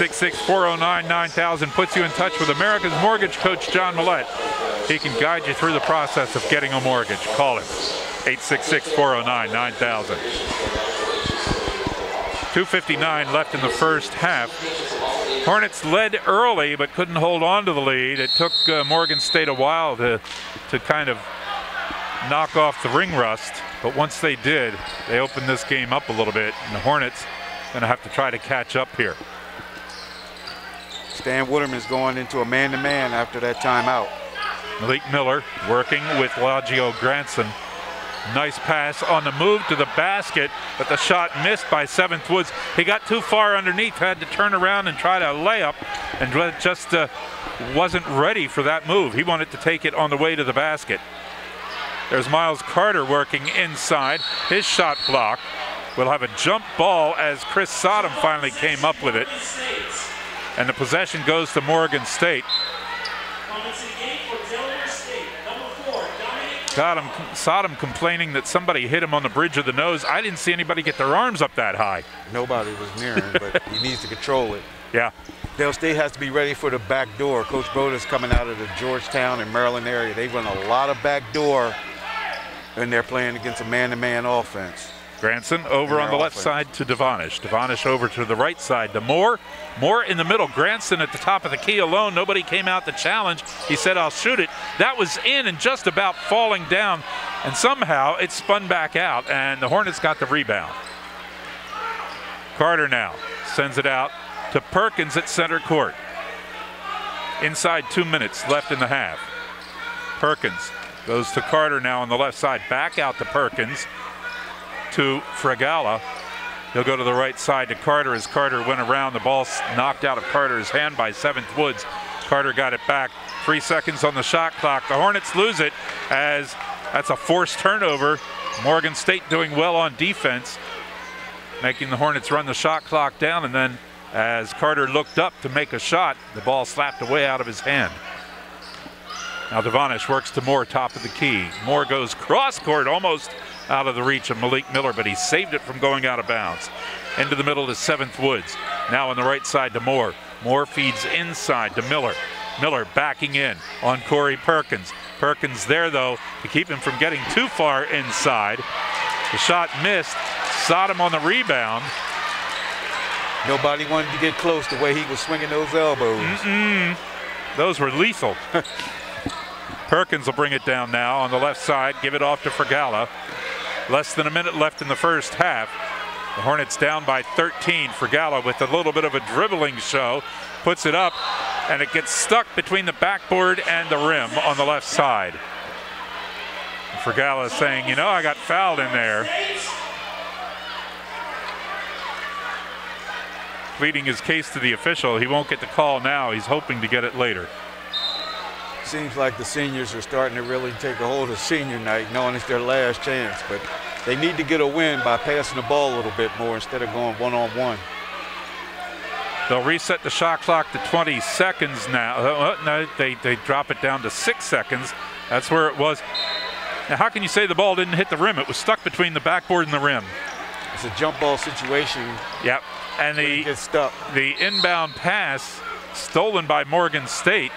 Eight six six four zero nine nine thousand puts you in touch with America's Mortgage Coach John Millett. he can guide you through the process of getting a mortgage. Call him 866 409 9000. 2.59 left in the first half. Hornets led early but couldn't hold on to the lead. It took uh, Morgan State a while to, to kind of knock off the ring rust, but once they did, they opened this game up a little bit, and the Hornets going to have to try to catch up here. Stan Waterman's going into a man-to-man after that timeout. Malik Miller working with Lagio Grantsaan. Nice pass on the move to the basket, but the shot missed by Seventh Woods. He got too far underneath, had to turn around and try to layup, and just uh, wasn't ready for that move. He wanted to take it on the way to the basket. There's Miles Carter working inside. His shot blocked. We'll have a jump ball as Chris Sodom finally came up with it. And the possession goes to Morgan State. Sodom, Sodom complaining that somebody hit him on the bridge of the nose. I didn't see anybody get their arms up that high. Nobody was near him, but he needs to control it. Yeah. Del State has to be ready for the back door. Coach Broadus coming out of the Georgetown and Maryland area. They run a lot of back door, and they're playing against a man-to-man offense. Grantsaan over on the left side to Devonish. Devonish over to the right side to Moore. Moore in the middle. Grantsaan at the top of the key alone. Nobody came out to challenge. He said, I'll shoot it. That was in and just about falling down. And somehow it spun back out, and the Hornets got the rebound. Carter now sends it out to Perkins at center court. Inside two minutes left in the half. Perkins goes to Carter now on the left side. Back out to Perkins to Fragala. He'll go to the right side to Carter as Carter went around. The ball knocked out of Carter's hand by Seventh Woods. Carter got it back. Three seconds on the shot clock. The Hornets lose it as that's a forced turnover. Morgan State doing well on defense, making the Hornets run the shot clock down. And then as Carter looked up to make a shot, the ball slapped away out of his hand. Now Devonish works to Moore, top of the key. Moore goes cross court, almost out of the reach of Malik Miller, but he saved it from going out of bounds. Into the middle to Seventh Woods. Now on the right side to Moore. Moore feeds inside to Miller. Miller backing in on Corey Perkins. Perkins there, though, to keep him from getting too far inside. The shot missed. Sodom on the rebound. Nobody wanted to get close the way he was swinging those elbows. Mm-mm. Those were lethal. Perkins will bring it down now on the left side, give it off to Fragala. Less than a minute left in the first half. The Hornets down by 13. Fragala with a little bit of a dribbling show. Puts it up, and it gets stuck between the backboard and the rim on the left side. Fragala saying, you know, I got fouled in there. Pleading his case to the official. He won't get the call now. He's hoping to get it later seems like the seniors are starting to really take a hold of senior night, knowing it's their last chance. But they need to get a win by passing the ball a little bit more instead of going one on one. They'll reset the shot clock to 20 seconds now. Uh, uh, no, they, they drop it down to six seconds. That's where it was. Now, how can you say the ball didn't hit the rim? It was stuck between the backboard and the rim. It's a jump ball situation. Yep. And the, the inbound pass stolen by Morgan State.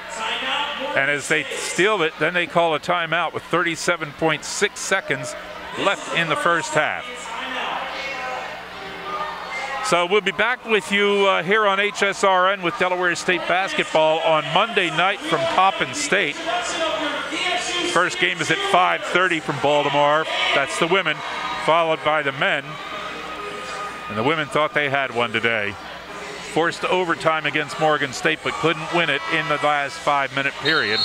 And as they steal it, then they call a timeout with 37.6 seconds left in the first half. So we'll be back with you uh, here on HSRN with Delaware State basketball on Monday night from Coppin State. First game is at 5:30 from Baltimore. That's the women, followed by the men. And the women thought they had one today forced overtime against Morgan State, but couldn't win it in the last five minute period.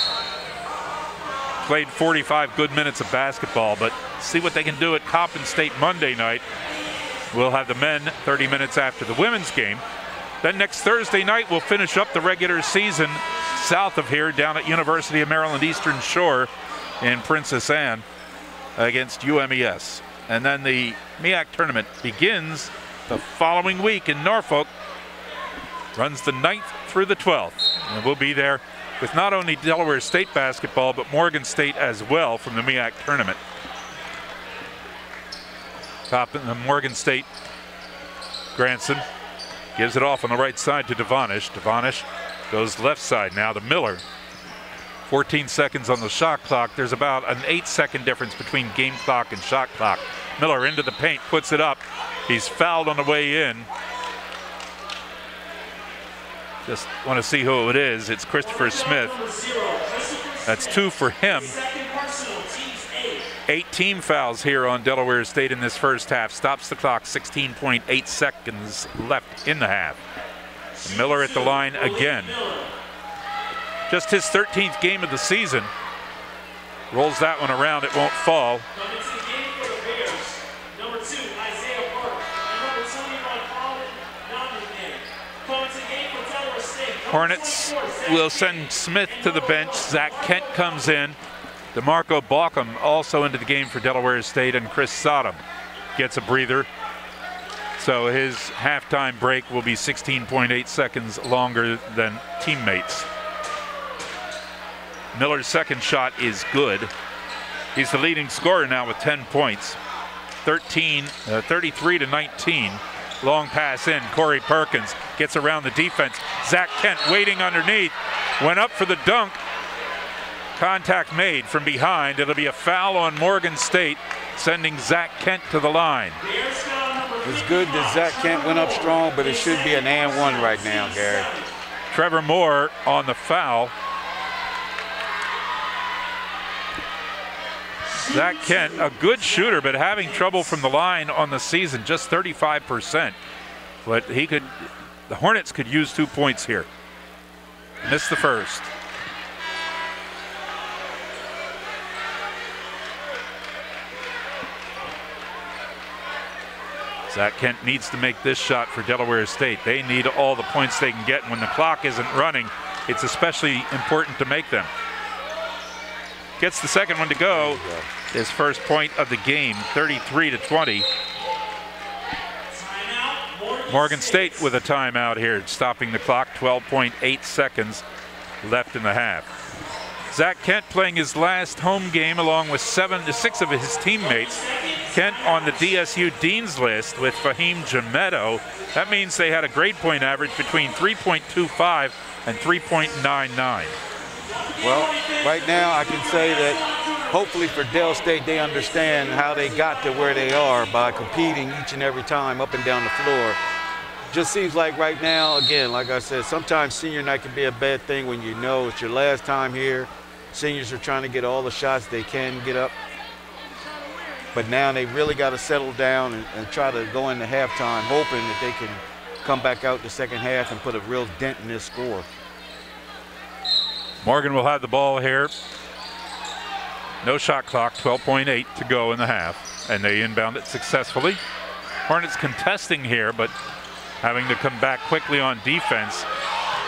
Played 45 good minutes of basketball, but see what they can do at Coppin State Monday night. We'll have the men 30 minutes after the women's game. Then next Thursday night, we'll finish up the regular season south of here down at University of Maryland Eastern Shore in Princess Anne against UMES. And then the MEAC tournament begins the following week in Norfolk runs the 9th through the 12th. And we'll be there with not only Delaware State basketball, but Morgan State as well from the MEAC tournament. Top in the Morgan State, Grantsaan gives it off on the right side to Devonish. Devonish goes left side now to Miller. 14 seconds on the shot clock. There's about an eight second difference between game clock and shot clock. Miller into the paint, puts it up. He's fouled on the way in. Just want to see who it is. It's Christopher Smith. That's two for him. Eight team fouls here on Delaware State in this first half. Stops the clock, 16.8 seconds left in the half. Miller at the line again. Just his 13th game of the season. Rolls that one around, it won't fall. Hornets will send Smith to the bench. Zach Kent comes in. DeMarco Balkum also into the game for Delaware State, and Chris Sodom gets a breather. So his halftime break will be 16.8 seconds longer than teammates. Miller's second shot is good. He's the leading scorer now with 10 points. 13, uh, 33 to 19. Long pass in. Corey Perkins gets around the defense. Zach Kent waiting underneath. Went up for the dunk. Contact made from behind. It'll be a foul on Morgan State, sending Zach Kent to the line. It's good that Zach Kent went up strong, but it should be an and one right now, Gary. Trevor Moore on the foul. Zach Kent, a good shooter, but having trouble from the line on the season, just 35%. But he could, the Hornets could use two points here. Missed the first. Zach Kent needs to make this shot for Delaware State. They need all the points they can get. When the clock isn't running, it's especially important to make them. Gets the second one to go. His first point of the game, 33 to 20. Morgan State with a timeout here, stopping the clock. 12.8 seconds left in the half. Zach Kent playing his last home game along with seven to six of his teammates. Kent on the DSU Dean's list with Fahim Jamedo. That means they had a grade point average between 3.25 and 3.99. Well, right now I can say that hopefully for Del State they understand how they got to where they are by competing each and every time up and down the floor. Just seems like right now, again, like I said, sometimes senior night can be a bad thing when you know it's your last time here. Seniors are trying to get all the shots they can get up. But now they really got to settle down and, and try to go into halftime hoping that they can come back out the second half and put a real dent in this score. Morgan will have the ball here. No shot clock, 12.8 to go in the half, and they inbound it successfully. Hornets contesting here, but having to come back quickly on defense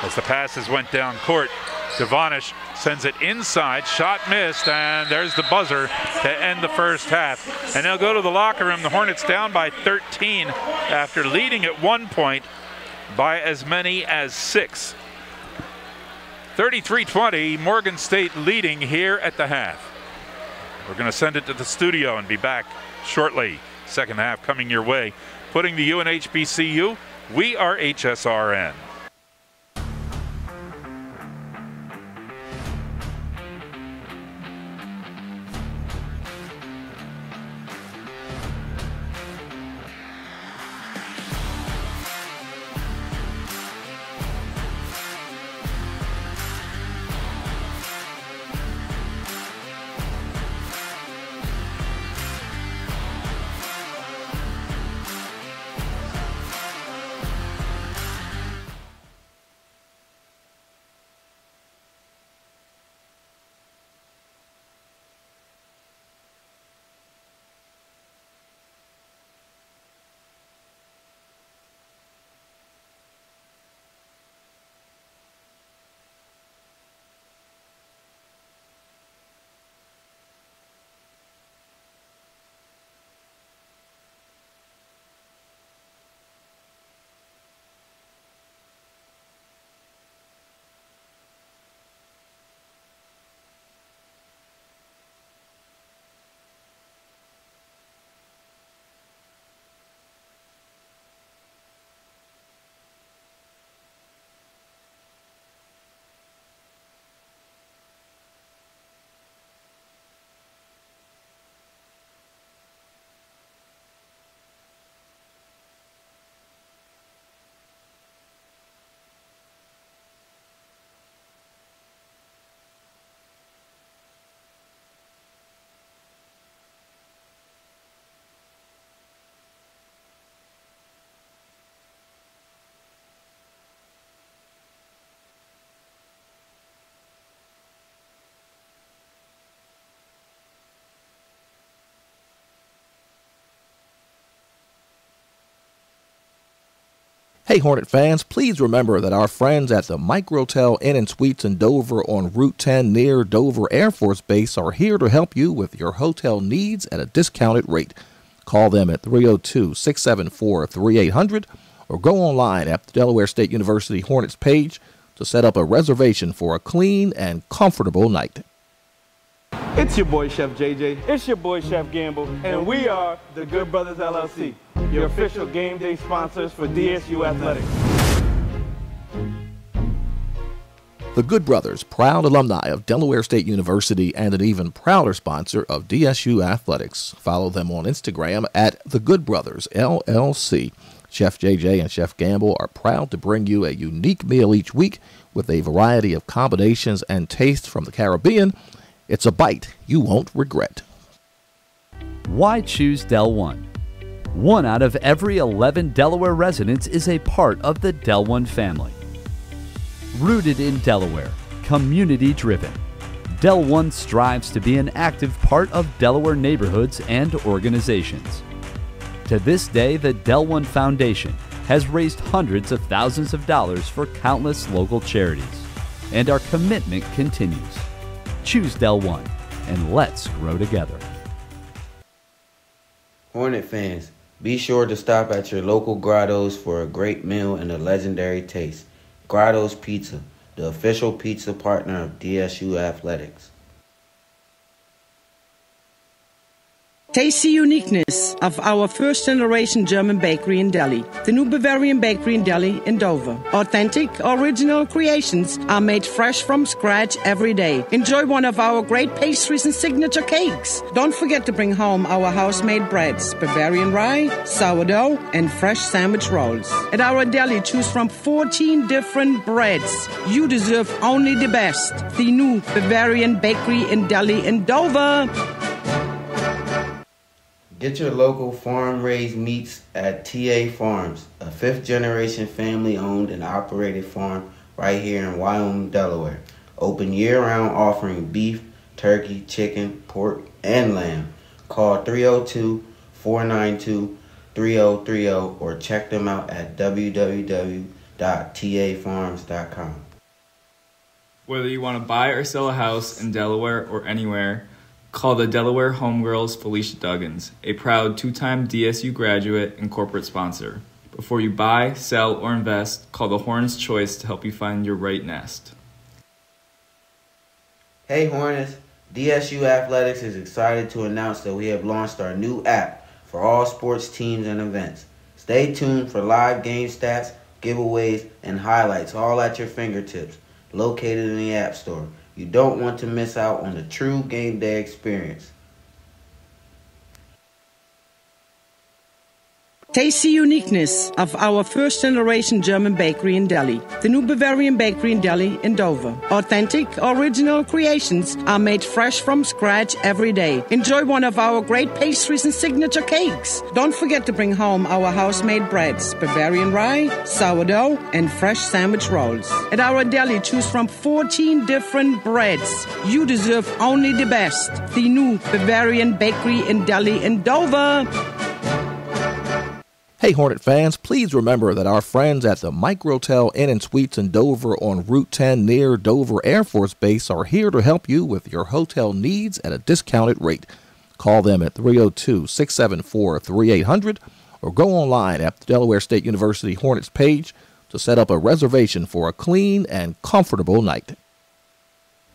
as the passes went down court. Devonish sends it inside, shot missed, and there's the buzzer to end the first half. And they'll go to the locker room. The Hornets down by 13 after leading at one point by as many as six. 33-20, Morgan State leading here at the half. We're going to send it to the studio and be back shortly. Second half coming your way. Putting the U in HBCU, we are HSRN. Hey Hornet fans, please remember that our friends at the Microtel Inn and Suites in Dover on Route 10 near Dover Air Force Base are here to help you with your hotel needs at a discounted rate. Call them at 302 674 3800 or go online at the Delaware State University Hornets page to set up a reservation for a clean and comfortable night. It's your boy Chef JJ. It's your boy Chef Gamble, and we are the Good Brothers LLC, your official game day sponsors for DSU Athletics. The Good Brothers, proud alumni of Delaware State University and an even prouder sponsor of DSU Athletics. Follow them on Instagram at The Good Brothers LLC. Chef JJ and Chef Gamble are proud to bring you a unique meal each week with a variety of combinations and tastes from the Caribbean. It's a bite you won't regret. Why choose Del One? One out of every 11 Delaware residents is a part of the Del One family. Rooted in Delaware, community driven, Del One strives to be an active part of Delaware neighborhoods and organizations. To this day, the Del One Foundation has raised hundreds of thousands of dollars for countless local charities, and our commitment continues. Choose Del One, and let's grow together. Hornet fans, be sure to stop at your local Grottos for a great meal and a legendary taste. Grottos Pizza, the official pizza partner of DSU Athletics. Taste the uniqueness of our first generation German bakery in Delhi. The new Bavarian bakery in Delhi in Dover. Authentic, original creations are made fresh from scratch every day. Enjoy one of our great pastries and signature cakes. Don't forget to bring home our house made breads, Bavarian rye, sourdough, and fresh sandwich rolls. At our deli, choose from 14 different breads. You deserve only the best. The new Bavarian bakery in Delhi in Dover. Get your local farm raised meats at TA Farms, a fifth generation family owned and operated farm right here in Wyoming, Delaware. Open year round offering beef, turkey, chicken, pork, and lamb. Call 302 492 3030 or check them out at www.tafarms.com. Whether you want to buy or sell a house in Delaware or anywhere, Call the Delaware Homegirls Felicia Duggins, a proud two time DSU graduate and corporate sponsor. Before you buy, sell, or invest, call the Hornets Choice to help you find your right nest. Hey Hornets, DSU Athletics is excited to announce that we have launched our new app for all sports teams and events. Stay tuned for live game stats, giveaways, and highlights all at your fingertips, located in the App Store. You don't want to miss out on the true game day experience. Taste the uniqueness of our first generation German bakery in Delhi. The new Bavarian bakery in Delhi in Dover. Authentic, original creations are made fresh from scratch every day. Enjoy one of our great pastries and signature cakes. Don't forget to bring home our house made breads, Bavarian rye, sourdough, and fresh sandwich rolls. At our deli, choose from 14 different breads. You deserve only the best. The new Bavarian bakery in Delhi in Dover. Hey Hornet fans, please remember that our friends at the Microtel Inn and Suites in Dover on Route 10 near Dover Air Force Base are here to help you with your hotel needs at a discounted rate. Call them at 302 674 3800 or go online at the Delaware State University Hornets page to set up a reservation for a clean and comfortable night.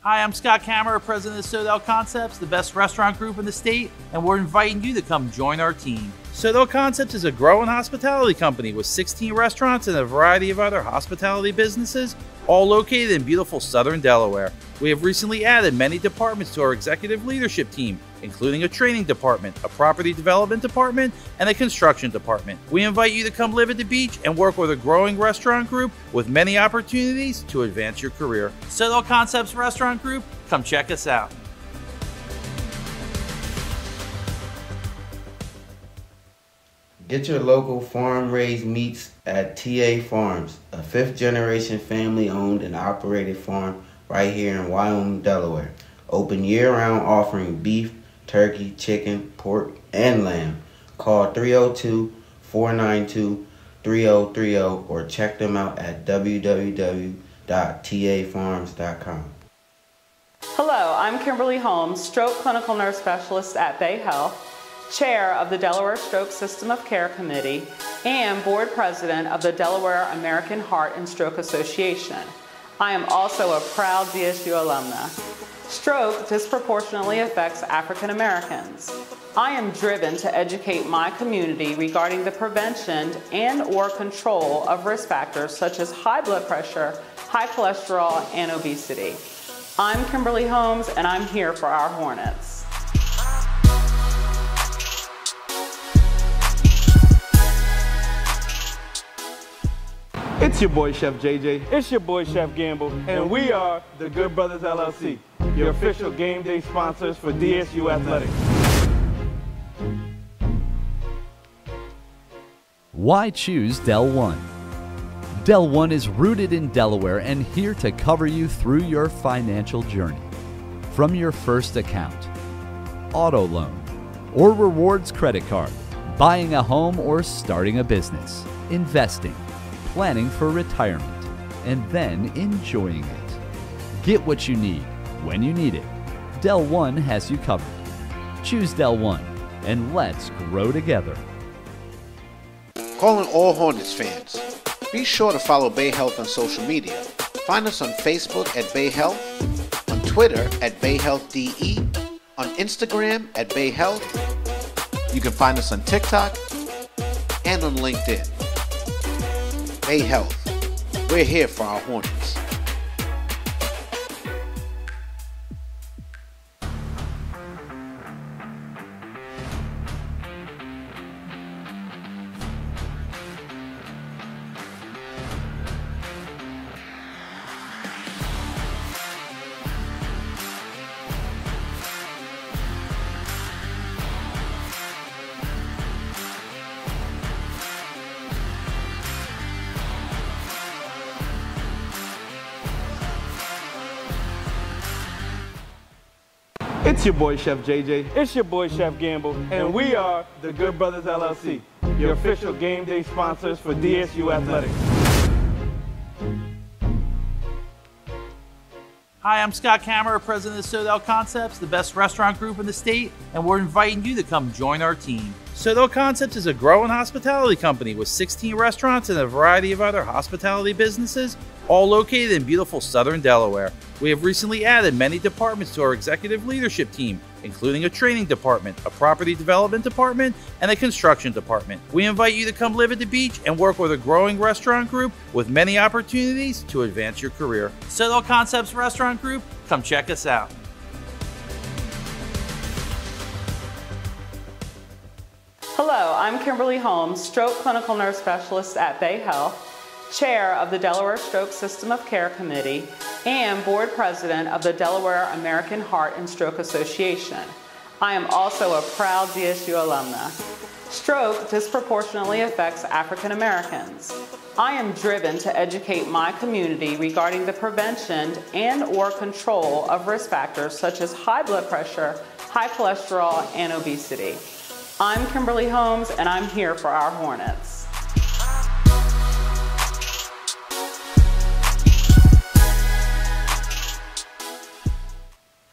Hi, I'm Scott Kammerer, president of SoDel Concepts, the best restaurant group in the state, and we're inviting you to come join our team. SoDel Concepts is a growing hospitality company with 16 restaurants and a variety of other hospitality businesses, all located in beautiful southern Delaware. We have recently added many departments to our executive leadership team, including a training department, a property development department, and a construction department. We invite you to come live at the beach and work with a growing restaurant group with many opportunities to advance your career. SoDel Concepts Restaurant Group, come check us out. Get your local farm raised meats at TA Farms, a fifth generation family owned and operated farm right here in Wyoming, Delaware. Open year round offering beef, turkey, chicken, pork, and lamb. Call 302 492 3030 or check them out at www.tafarms.com. Hello, I'm Kimberly Holmes, stroke clinical nurse specialist at Bay Health, chair of the Delaware Stroke System of Care Committee, and board president of the Delaware American Heart and Stroke Association. I am also a proud DSU alumna. Stroke disproportionately affects African Americans. I am driven to educate my community regarding the prevention and or control of risk factors such as high blood pressure, high cholesterol, and obesity. I'm Kimberly Holmes and I'm here for our Hornets. It's your boy Chef JJ. It's your boy Chef Gamble, and we are the Good Brothers LLC, your official game day sponsors for DSU Athletics. Why choose Del One? Del One is rooted in Delaware and here to cover you through your financial journey. From your first account, auto loan, or rewards credit card, buying a home or starting a business, investing, planning for retirement, and then enjoying it. Get what you need when you need it. Del One has you covered. Choose Del One and let's grow together. Calling all Hornets fans. Be sure to follow Bay Health on social media. Find us on Facebook at Bay Health, on Twitter at Bay Health DE, on Instagram at Bay Health. You can find us on TikTok and on LinkedIn. Bay Health. We're here for our Hornets. Your boy Chef JJ. It's your boy Chef Gamble, and we are the Good Brothers LLC, your official game day sponsors for DSU Athletics. Hi, I'm Scott Kammerer, president of SoDel Concepts, the best restaurant group in the state, and we're inviting you to come join our team. SoDel Concepts is a growing hospitality company with 16 restaurants and a variety of other hospitality businesses, all located in beautiful southern Delaware. We have recently added many departments to our executive leadership team, including a training department, a property development department, and a construction department. We invite you to come live at the beach and work with a growing restaurant group with many opportunities to advance your career. SoDel Concepts Restaurant Group, come check us out. Hello, I'm Kimberly Holmes, stroke clinical nurse specialist at Bay Health, chair of the Delaware Stroke System of Care Committee, and board president of the Delaware American Heart and Stroke Association. I am also a proud DSU alumna. Stroke disproportionately affects African Americans. I am driven to educate my community regarding the prevention and or control of risk factors such as high blood pressure, high cholesterol, and obesity. I'm Kimberly Holmes and I'm here for our Hornets.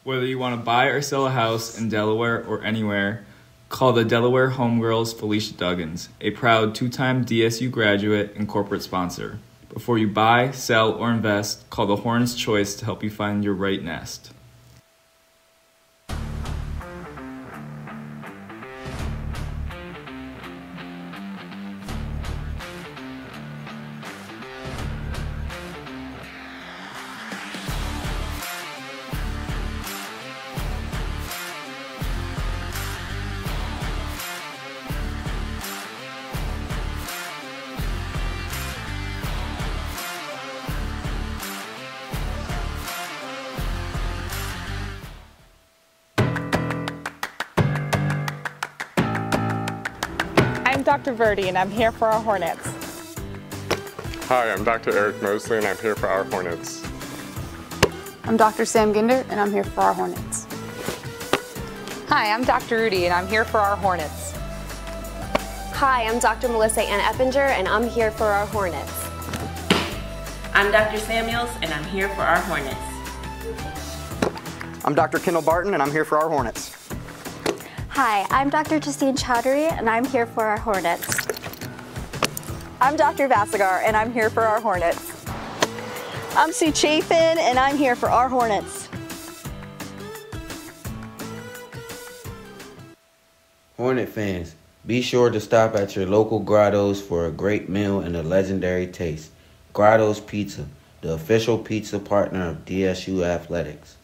Whether you want to buy or sell a house in Delaware or anywhere, call the Delaware Homegirls Felicia Duggins, a proud two time DSU graduate and corporate sponsor. Before you buy, sell, or invest, call the Horn's Choice to help you find your right nest. Dr. Verdi and I'm here for our Hornets. Hi, I'm Dr. Eric Mosley and I'm here for our Hornets. I'm Dr. Sam Ginder and I'm here for our Hornets. Hi, I'm Dr. Rudy and I'm here for our Hornets. Hi, I'm Dr. Melissa Ann Eppinger, and I'm here for our Hornets. I'm Dr. Samuels, and I'm here for our Hornets. I'm Dr. Kendall Barton, and I'm here for our Hornets. Hi, I'm Dr. Justine Chowdhury, and I'm here for our Hornets. I'm Dr. Vasagar, and I'm here for our Hornets. I'm Sue Chafin, and I'm here for our Hornets. Hornet fans, be sure to stop at your local Grottos for a great meal and a legendary taste. Grottos Pizza, the official pizza partner of DSU Athletics.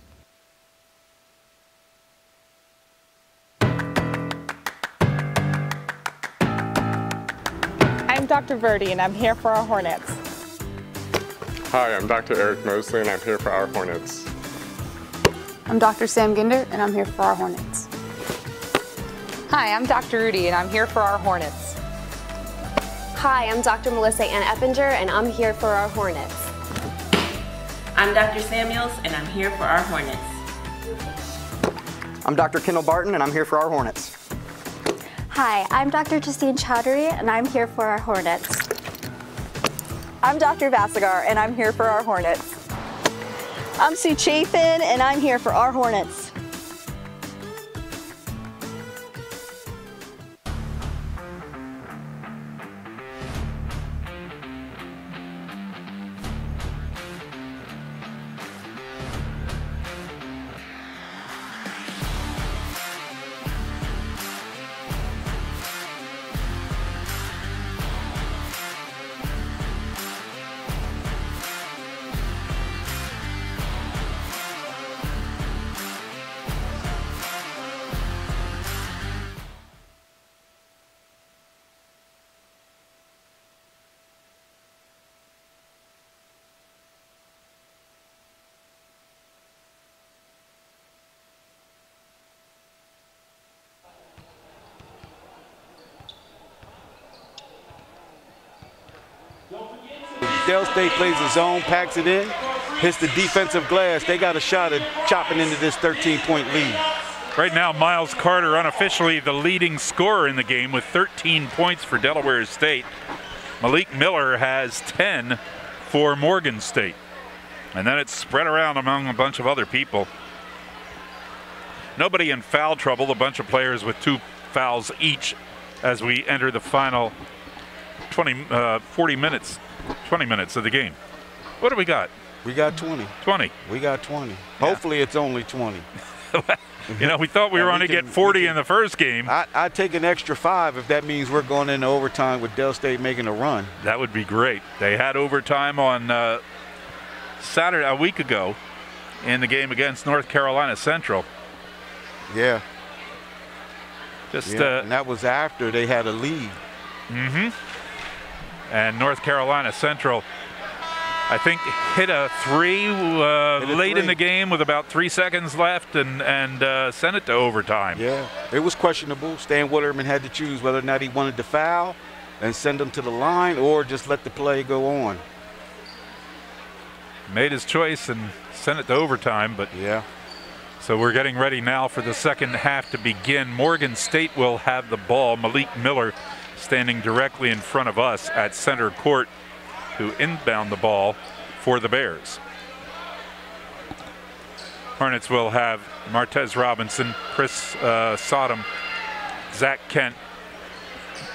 Dr. Verdi, and I'm here for our Hornets. Hi, I'm Dr. Eric Mosley, and I'm here for our Hornets. I'm Dr. Sam Ginder, and I'm here for our Hornets. Hi, I'm Dr. Rudy, and I'm here for our Hornets. Hi, I'm Dr. Melissa Ann Eppinger, and I'm here for our Hornets. I'm Dr. Samuels, and I'm here for our Hornets. I'm Dr. Kendall Barton, and I'm here for our Hornets. Hi, I'm Dr. Justine Chowdhury, and I'm here for our Hornets. I'm Dr. Vasagar, and I'm here for our Hornets. I'm Sue Chafin, and I'm here for our Hornets. State plays the zone, packs it in, hits the defensive glass. They got a shot at chopping into this 13-point lead. Right now, Miles Carter, unofficially the leading scorer in the game with 13 points for Delaware State. Malik Miller has 10 for Morgan State. And then it's spread around among a bunch of other people. Nobody in foul trouble, a bunch of players with two fouls each as we enter the final 20, uh, 40 minutes, 20 minutes of the game. What do we got? We got 20. 20. We got 20. Hopefully it's only 20. you know, we thought we were going to get 40 in the first game. I, I'd take an extra five if that means we're going into overtime with Del State making a run. That would be great. They had overtime on uh, Saturday, a week ago, in the game against North Carolina Central. Yeah. Just Yeah, uh, and that was after they had a lead. Mm-hmm. And North Carolina Central, I think, hit a three uh, Hit a late in the game with about three seconds left and and uh, sent it to overtime. Yeah, it was questionable. Stan Waterman had to choose whether or not he wanted to foul and send them to the line or just let the play go on. Made his choice and sent it to overtime, but yeah. So we're getting ready now for the second half to begin. Morgan State will have the ball. Malik Miller standing directly in front of us at center court to inbound the ball for the Bears. Hornets will have Martez Robinson, Chris uh, Sodom, Zach Kent,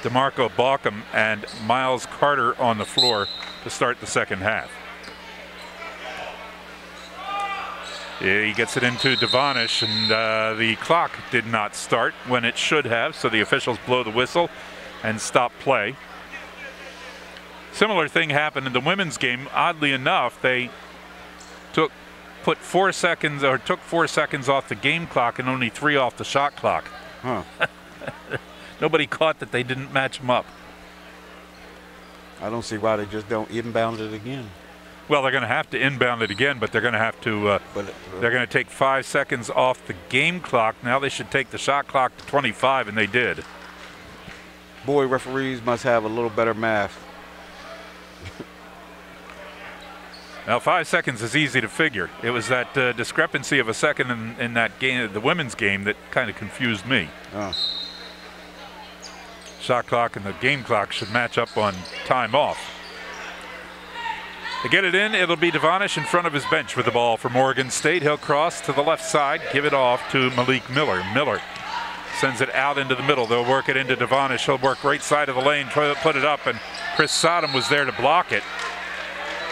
DeMarco Balkum, and Miles Carter on the floor to start the second half. He gets it into Devonish, and uh, the clock did not start when it should have, so the officials blow the whistle and stop play. Similar thing happened in the women's game. Oddly enough, they took put four seconds or took four seconds off the game clock and only three off the shot clock. Huh. Nobody caught that they didn't match them up. I don't see why they just don't inbound it again. Well, they're going to have to inbound it again, but they're going to have to. Uh, they're going to take five seconds off the game clock. Now they should take the shot clock to 25, and they did. Boy, referees must have a little better math. Now, five seconds is easy to figure. It was that uh, discrepancy of a second in, in that game, the women's game, that kind of confused me. Oh. Shot clock and the game clock should match up on time off. To get it in, it'll be Devonish in front of his bench with the ball for Morgan State. He'll cross to the left side, give it off to Malik Miller. Miller sends it out into the middle. They'll work it into Devonish. He'll work right side of the lane, try to put it up, and Chris Sodom was there to block it.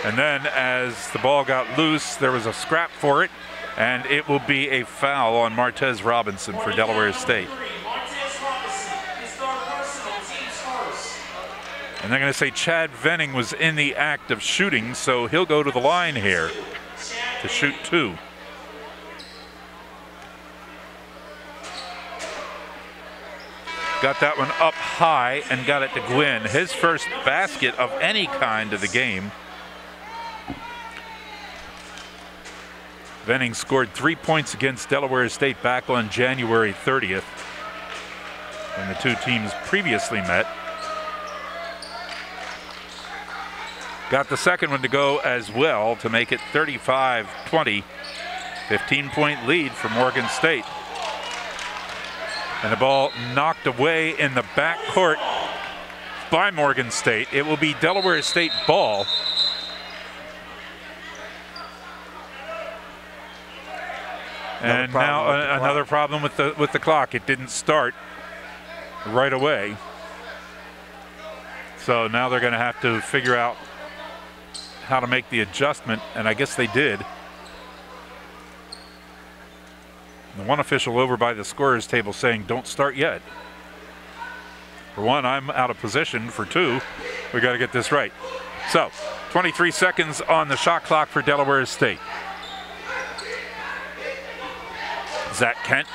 And then as the ball got loose, there was a scrap for it, and it will be a foul on Martez Robinson for Delaware State. And they're going to say Chad Venning was in the act of shooting, so he'll go to the line here to shoot two. Got that one up high and got it to Gwynn. His first basket of any kind of the game. Venning scored three points against Delaware State back on January 30th when the two teams previously met. Got the second one to go as well to make it 35 20. 15 point lead for Morgan State. And the ball knocked away in the back court by Morgan State. It will be Delaware State ball. Another and now uh, another problem with the with the clock. It didn't start right away. So now they're going to have to figure out how to make the adjustment, and I guess they did. The one official over by the scorer's table saying, don't start yet. For one, I'm out of position. For two, we got to get this right. So, 23 seconds on the shot clock for Delaware State. Zach Kent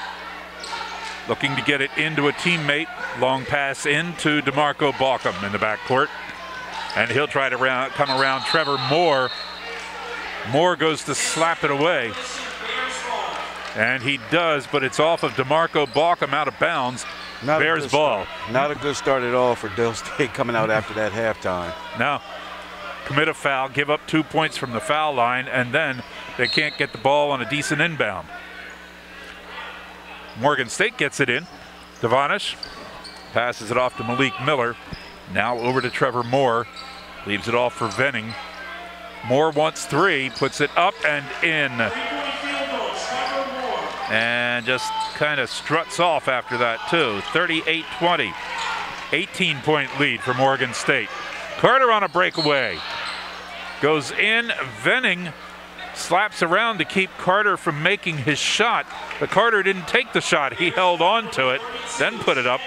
looking to get it into a teammate. Long pass into DeMarco Balkum in the backcourt. And he'll try to round, come around Trevor Moore. Moore goes to slap it away. And he does, but it's off of DeMarco Balkum out of bounds. Not Bears ball. start. Not a good start at all for Del State coming out after that halftime. Now, commit a foul, give up two points from the foul line, and then they can't get the ball on a decent inbound. Morgan State gets it in. Devonish passes it off to Malik Miller. Now over to Trevor Moore. Leaves it off for Venning. Moore wants three, puts it up and in. And just kind of struts off after that, too. 38 20. 18 point lead for Morgan State. Carter on a breakaway. Goes in. Venning slaps around to keep Carter from making his shot. But Carter didn't take the shot. He held on to it, then put it up.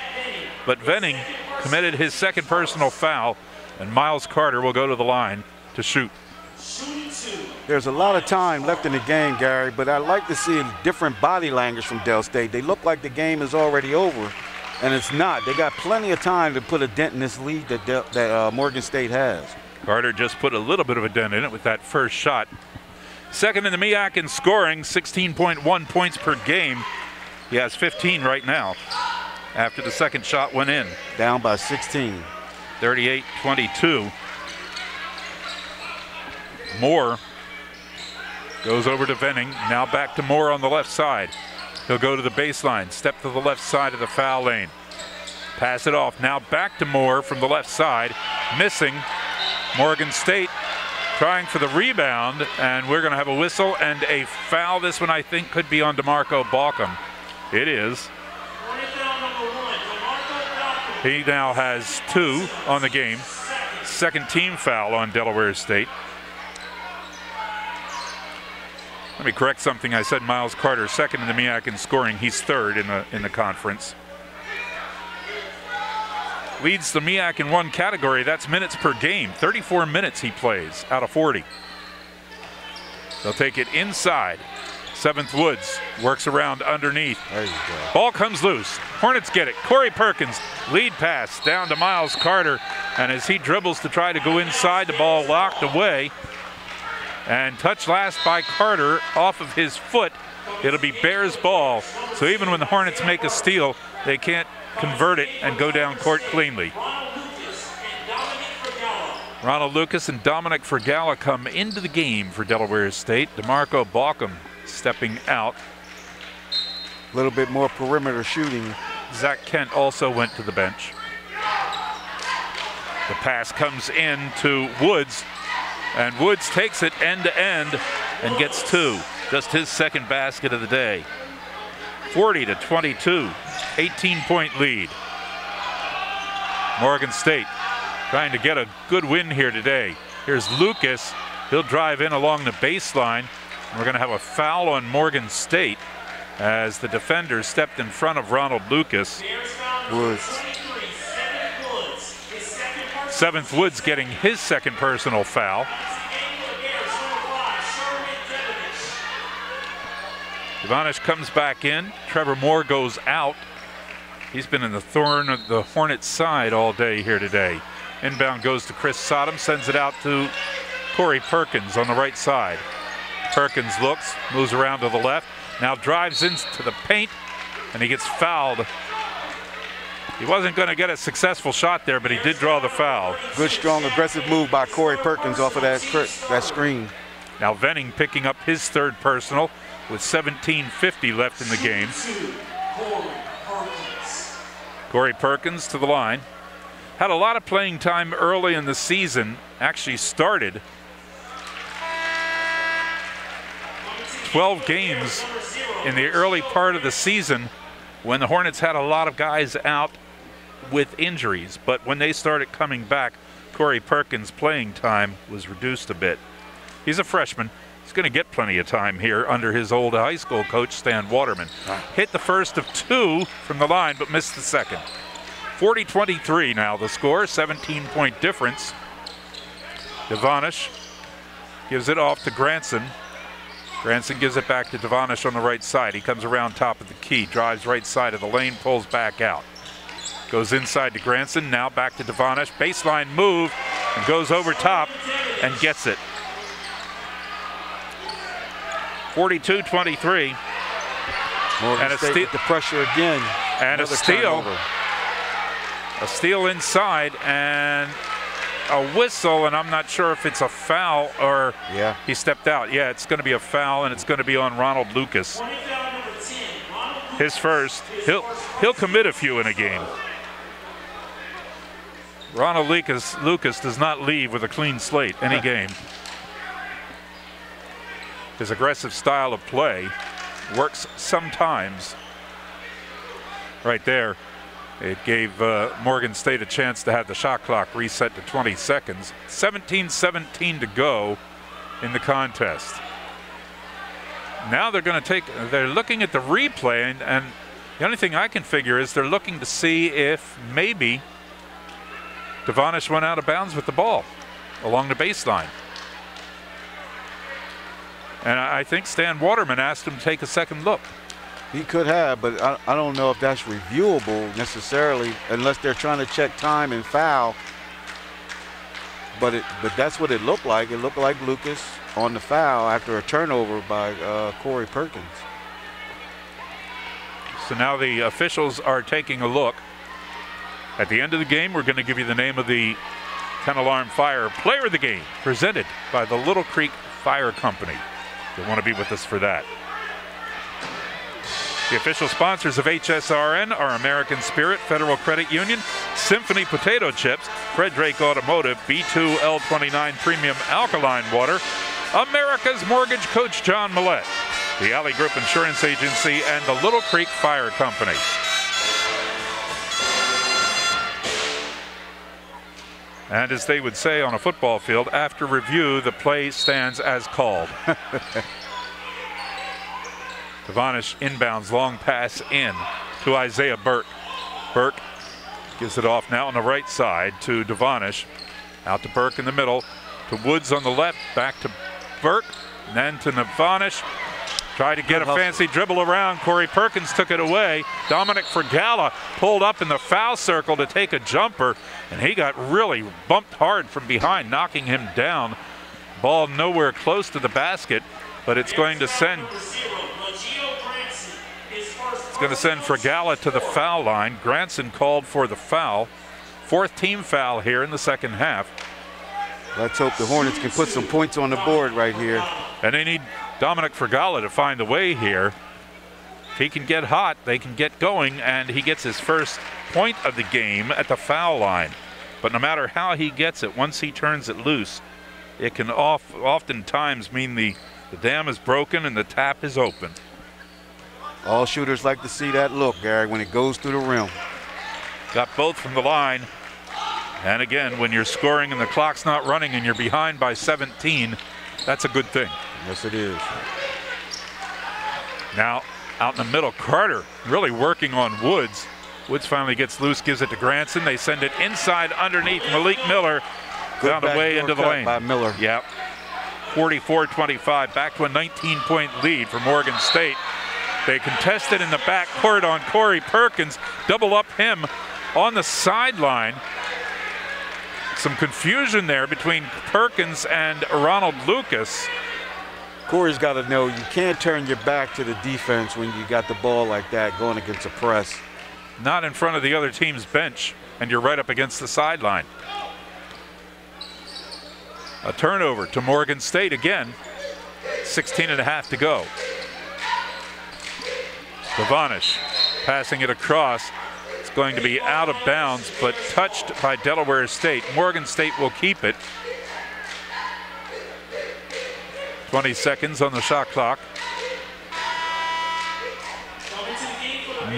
But Venning committed his second personal foul, and Miles Carter will go to the line to shoot. There's a lot of time left in the game, Gary, but I like to see a different body language from Del State. They look like the game is already over, and it's not. They got plenty of time to put a dent in this lead that, Del, that uh, Morgan State has. Carter just put a little bit of a dent in it with that first shot. Second in the MEAC in scoring, 16.1 points per game. He has 15 right now after the second shot went in. Down by 16. 38 22. Moore goes over to Venning. Now back to Moore on the left side. He'll go to the baseline, step to the left side of the foul lane. Pass it off. Now back to Moore from the left side. Missing. Morgan State trying for the rebound, and we're going to have a whistle and a foul. This one, I think, could be on DeMarco Balkum. It is. He now has two on the game. Second team foul on Delaware State. Let me correct something. I said Miles Carter second in the MEAC in scoring. He's third in the in the conference. Leads the MEAC in one category. That's minutes per game. 34 minutes he plays out of 40. They'll take it inside. Seventh Woods works around underneath. There you go. Ball comes loose. Hornets get it. Corey Perkins, lead pass down to Miles Carter. And as he dribbles to try to go inside, the ball locked away. And touched last by Carter off of his foot. It'll be Bears ball. So even when the Hornets make a steal, they can't convert it and go down court cleanly. Ronald Lucas and Dominic Fragala come into the game for Delaware State. DeMarco Balkum stepping out. A little bit more perimeter shooting. Zach Kent also went to the bench. The pass comes in to Woods, and Woods takes it end to end and gets two. Just his second basket of the day. 40 to 22, 18 point lead. Morgan State trying to get a good win here today. Here's Lucas. He'll drive in along the baseline. We're going to have a foul on Morgan State as the defender stepped in front of Ronald Lucas. Woods. Seventh Woods getting his second personal foul. Devonish comes back in. Trevor Moore goes out. He's been in the thorn of the Hornets side all day here today. Inbound goes to Chris Sodom, sends it out to Corey Perkins on the right side. Perkins looks, moves around to the left, now drives into the paint, and he gets fouled. He wasn't going to get a successful shot there, but he did draw the foul. Good, strong, aggressive move by Corey Perkins off of that, that screen. Now Venning picking up his third personal with 17.50 left in the game. Corey Perkins to the line. Had a lot of playing time early in the season. Actually started 12 games in the early part of the season when the Hornets had a lot of guys out with injuries. But when they started coming back, Corey Perkins' playing time was reduced a bit. He's a freshman. He's going to get plenty of time here under his old high school coach, Stan Waterman. Ah. Hit the first of two from the line, but missed the second. 40 23 now the score, 17 point difference. Devonish gives it off to Grantsaan. Grantsaan gives it back to Devonish on the right side. He comes around top of the key, drives right side of the lane, pulls back out. Goes inside to Grantsaan, now back to Devonish. Baseline move and goes over top and gets it. 42-23. and a steal. the pressure again. And Another a steal. turnover. A steal inside and a whistle, and I'm not sure if it's a foul or yeah. he stepped out. Yeah, it's going to be a foul, and it's going to be on Ronald Lucas. His first. He'll he'll commit a few in a game. Ronald Lucas Lucas does not leave with a clean slate any game. His aggressive style of play works sometimes. Right there, it gave uh, Morgan State a chance to have the shot clock reset to 20 seconds. 17-17 to go in the contest. Now they're going to take, they're looking at the replay, and, and the only thing I can figure is they're looking to see if maybe Devonish went out of bounds with the ball along the baseline. And I think Stan Waterman asked him to take a second look. He could have, but I, I don't know if that's reviewable necessarily, unless they're trying to check time and foul. But it, but that's what it looked like. It looked like Lucas on the foul after a turnover by uh, Corey Perkins. So now the officials are taking a look. At the end of the game, we're going to give you the name of the 10 Alarm Fire Player of the Game, presented by the Little Creek Fire Company. You'll want to be with us for that. The official sponsors of HSRN are American Spirit, Federal Credit Union, Symphony Potato Chips, Fred Drake Automotive, B2 L29 Premium Alkaline Water, America's Mortgage Coach John Millette, the Alley Group Insurance Agency, and the Little Creek Fire Company. And as they would say on a football field, after review, the play stands as called. Devonish inbounds, long pass in to Isaiah Burke. Burke gives it off now on the right side to Devonish. Out to Burke in the middle, to Woods on the left, back to Burke, and then to Devonish. Tried to get a uh-huh. fancy dribble around. Corey Perkins took it away. Dominic Fragala pulled up in the foul circle to take a jumper, and he got really bumped hard from behind, knocking him down. Ball nowhere close to the basket, but it's going to send it's going to send Fragala to the foul line. Grantsaan called for the foul. Fourth team foul here in the second half. Let's hope the Hornets can put some points on the board right here. And they need Dominic Fragala to find the way here. If he can get hot, they can get going, and he gets his first point of the game at the foul line. But no matter how he gets it, once he turns it loose, it can off, oftentimes mean the, the dam is broken and the tap is open. All shooters like to see that look, Gary, when it goes through the rim. Got both from the line. And again, when you're scoring and the clock's not running and you're behind by 17, that's a good thing. Yes, it is. Now, out in the middle, Carter really working on Woods. Woods finally gets loose, gives it to Grantsaan. They send it inside underneath Malik Miller. Good found a way into the lane. by Miller. Yep. 44-25, back to a 19-point lead for Morgan State. They contested in the back court on Corey Perkins, double up him on the sideline. Some confusion there between Perkins and Ronald Lucas. Corey's got to know you can't turn your back to the defense when you got the ball like that going against a press. Not in front of the other team's bench, and you're right up against the sideline. A turnover to Morgan State again. 16 and a half to go. Devonish passing it across. It's going to be out of bounds, but touched by Delaware State. Morgan State will keep it. 20 seconds on the shot clock.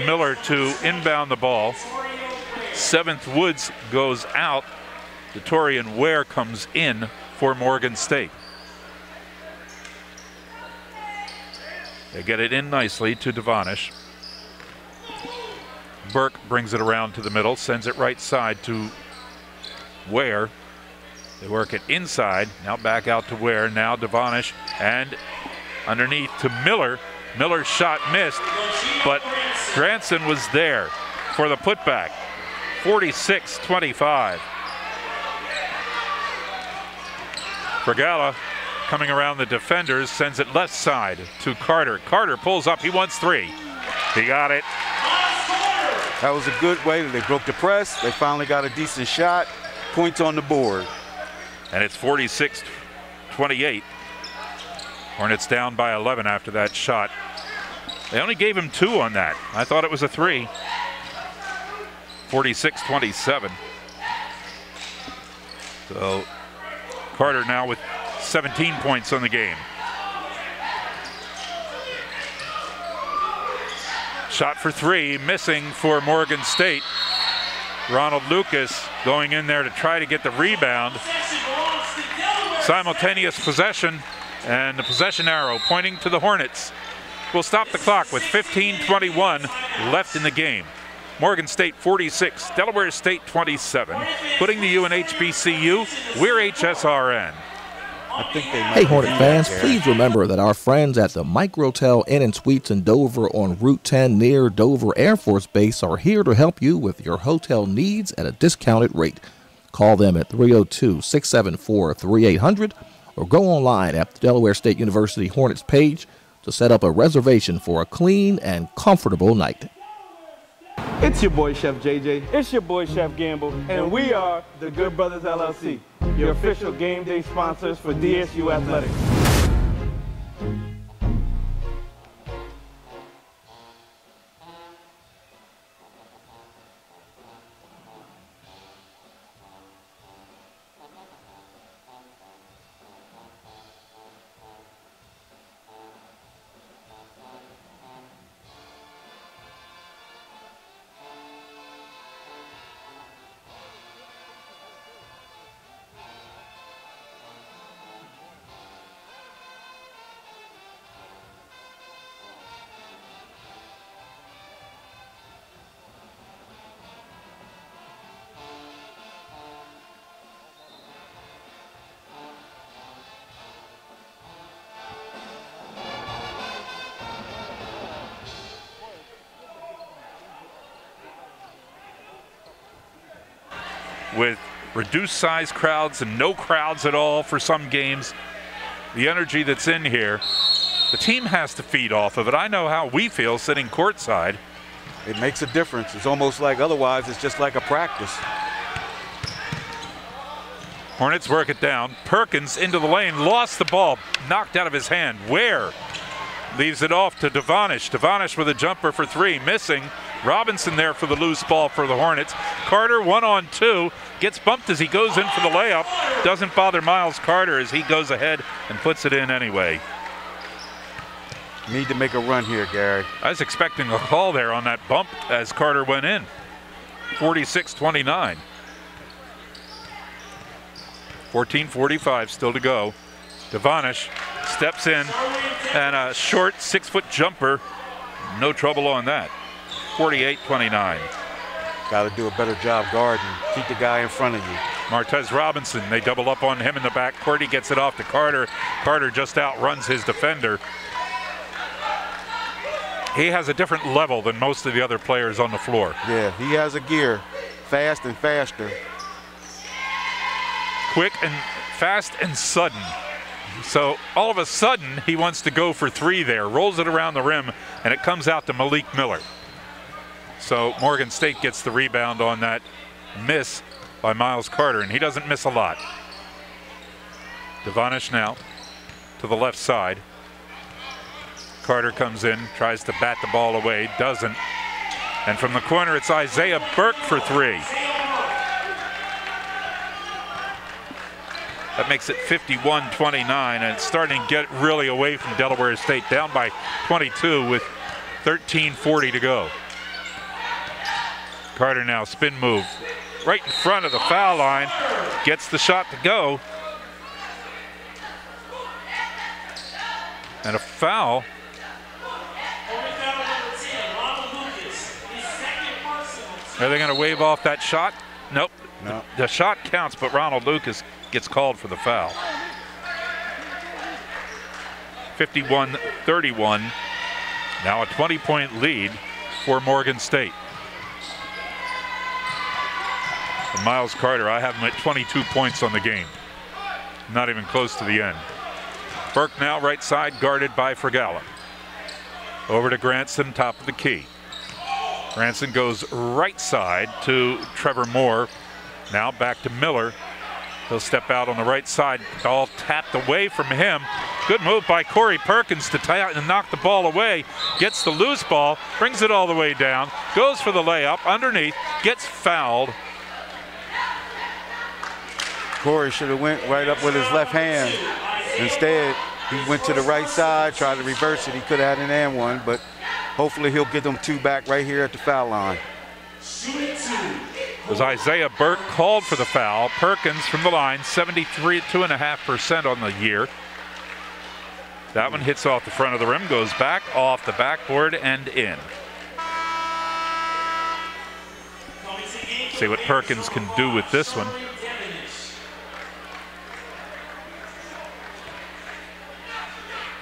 Miller to inbound the ball. Seventh Woods goes out. Detorian Ware comes in for Morgan State. They get it in nicely to Devonish. Burke brings it around to the middle, sends it right side to Ware. They work it inside, now back out to Ware, now Devonish, and underneath to Miller. Miller's shot missed, but Grantsaan was there for the putback. 46-25. Fragala coming around the defenders, sends it left side to Carter. Carter pulls up, he wants three. He got it. That was a good way. They broke the press. They finally got a decent shot. Points on the board. And it's 46 28. Hornets down by 11 after that shot. They only gave him two on that. I thought it was a three. 46 27. So Carter now with 17 points on the game. Shot for three, missing for Morgan State. Ronald Lucas going in there to try to get the rebound. Simultaneous possession, and the possession arrow pointing to the Hornets. We'll stop the clock with 15-21 left in the game. Morgan State 46, Delaware State 27. Putting the U in HBCU, we're HSRN. I think they might Hey, Hornet fans, please remember that our friends at the Microtel Inn and Suites in Dover on Route 10 near Dover Air Force Base are here to help you with your hotel needs at a discounted rate. Call them at 302 674 3800 or go online at the Delaware State University Hornets page to set up a reservation for a clean and comfortable night. It's your boy Chef JJ. It's your boy Chef Gamble, and we are the Good Brothers LLC, your official game day sponsors for DSU athletics. Reduced size crowds and no crowds at all for some games. The energy that's in here, the team has to feed off of it. I know how we feel sitting courtside. It makes a difference. It's almost like otherwise it's just like a practice. Hornets work it down. Perkins into the lane, lost the ball, knocked out of his hand. Where? Leaves it off to Devonish. Devonish with a jumper for three, missing. Robinson there for the loose ball for the Hornets. Carter one on two, gets bumped as he goes in for the layup. Doesn't bother Miles Carter as he goes ahead and puts it in anyway. Need to make a run here, Gary. I was expecting a call there on that bump as Carter went in. 46 29. 14.45 still to go. Devonish steps in and a short six foot jumper. No trouble on that. 48 29. Got to do a better job guarding. Keep the guy in front of you. Martez Robinson, they double up on him in the back court. He gets it off to Carter. Carter just outruns his defender. He has a different level than most of the other players on the floor. Yeah, he has a gear. Fast and faster. Quick and fast and sudden. So all of a sudden, he wants to go for three there, rolls it around the rim, and it comes out to Malik Miller. So Morgan State gets the rebound on that miss by Miles Carter, and he doesn't miss a lot. Devonish now to the left side. Carter comes in, tries to bat the ball away, doesn't. And from the corner, it's Isaiah Burke for three. That makes it 51-29, and it's starting to get really away from Delaware State, down by 22 with 13.40 to go. Carter now spin move right in front of the foul line, gets the shot to go. And a foul. Are they going to wave off that shot? Nope. No. The, the shot counts, but Ronald Lucas gets called for the foul. 51 31. Now a 20 point lead for Morgan State. And Miles Carter, I have him at 22 points on the game. Not even close to the end. Burke now right side, guarded by Fragala. Over to Grantsaan, top of the key. Grantsaan goes right side to Trevor Moore. Now back to Miller. He'll step out on the right side. All tapped away from him. Good move by Corey Perkins to tie out and knock the ball away. Gets the loose ball, brings it all the way down, goes for the layup underneath, gets fouled. Corey should have went right up with his left hand. Instead, he went to the right side, tried to reverse it. He could have had an and one, but hopefully he'll get them two back right here at the foul line. Was Isaiah Burke called for the foul. Perkins from the line, 73 two and a half percent on the year. That one hits off the front of the rim, goes back off the backboard and in. See what Perkins can do with this one.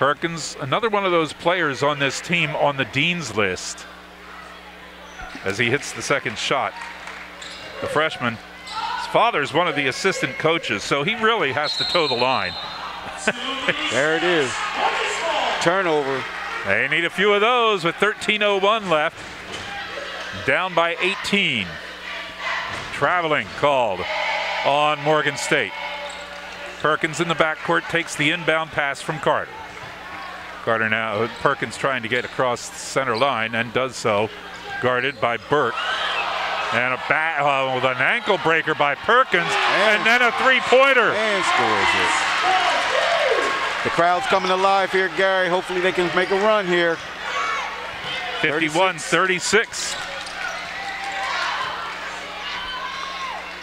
Perkins, another one of those players on this team on the Dean's list as he hits the second shot. The freshman, his father's one of the assistant coaches, so he really has to toe the line. there it is. Turnover. They need a few of those with 13.01 left. Down by 18. Traveling called on Morgan State. Perkins in the backcourt takes the inbound pass from Carter. Carter now, Perkins trying to get across the center line and does so, guarded by Burke. And a bat uh, with an ankle breaker by Perkins, and, and then a three-pointer. And scores it. The crowd's coming alive here, Gary. Hopefully they can make a run here. 51-36.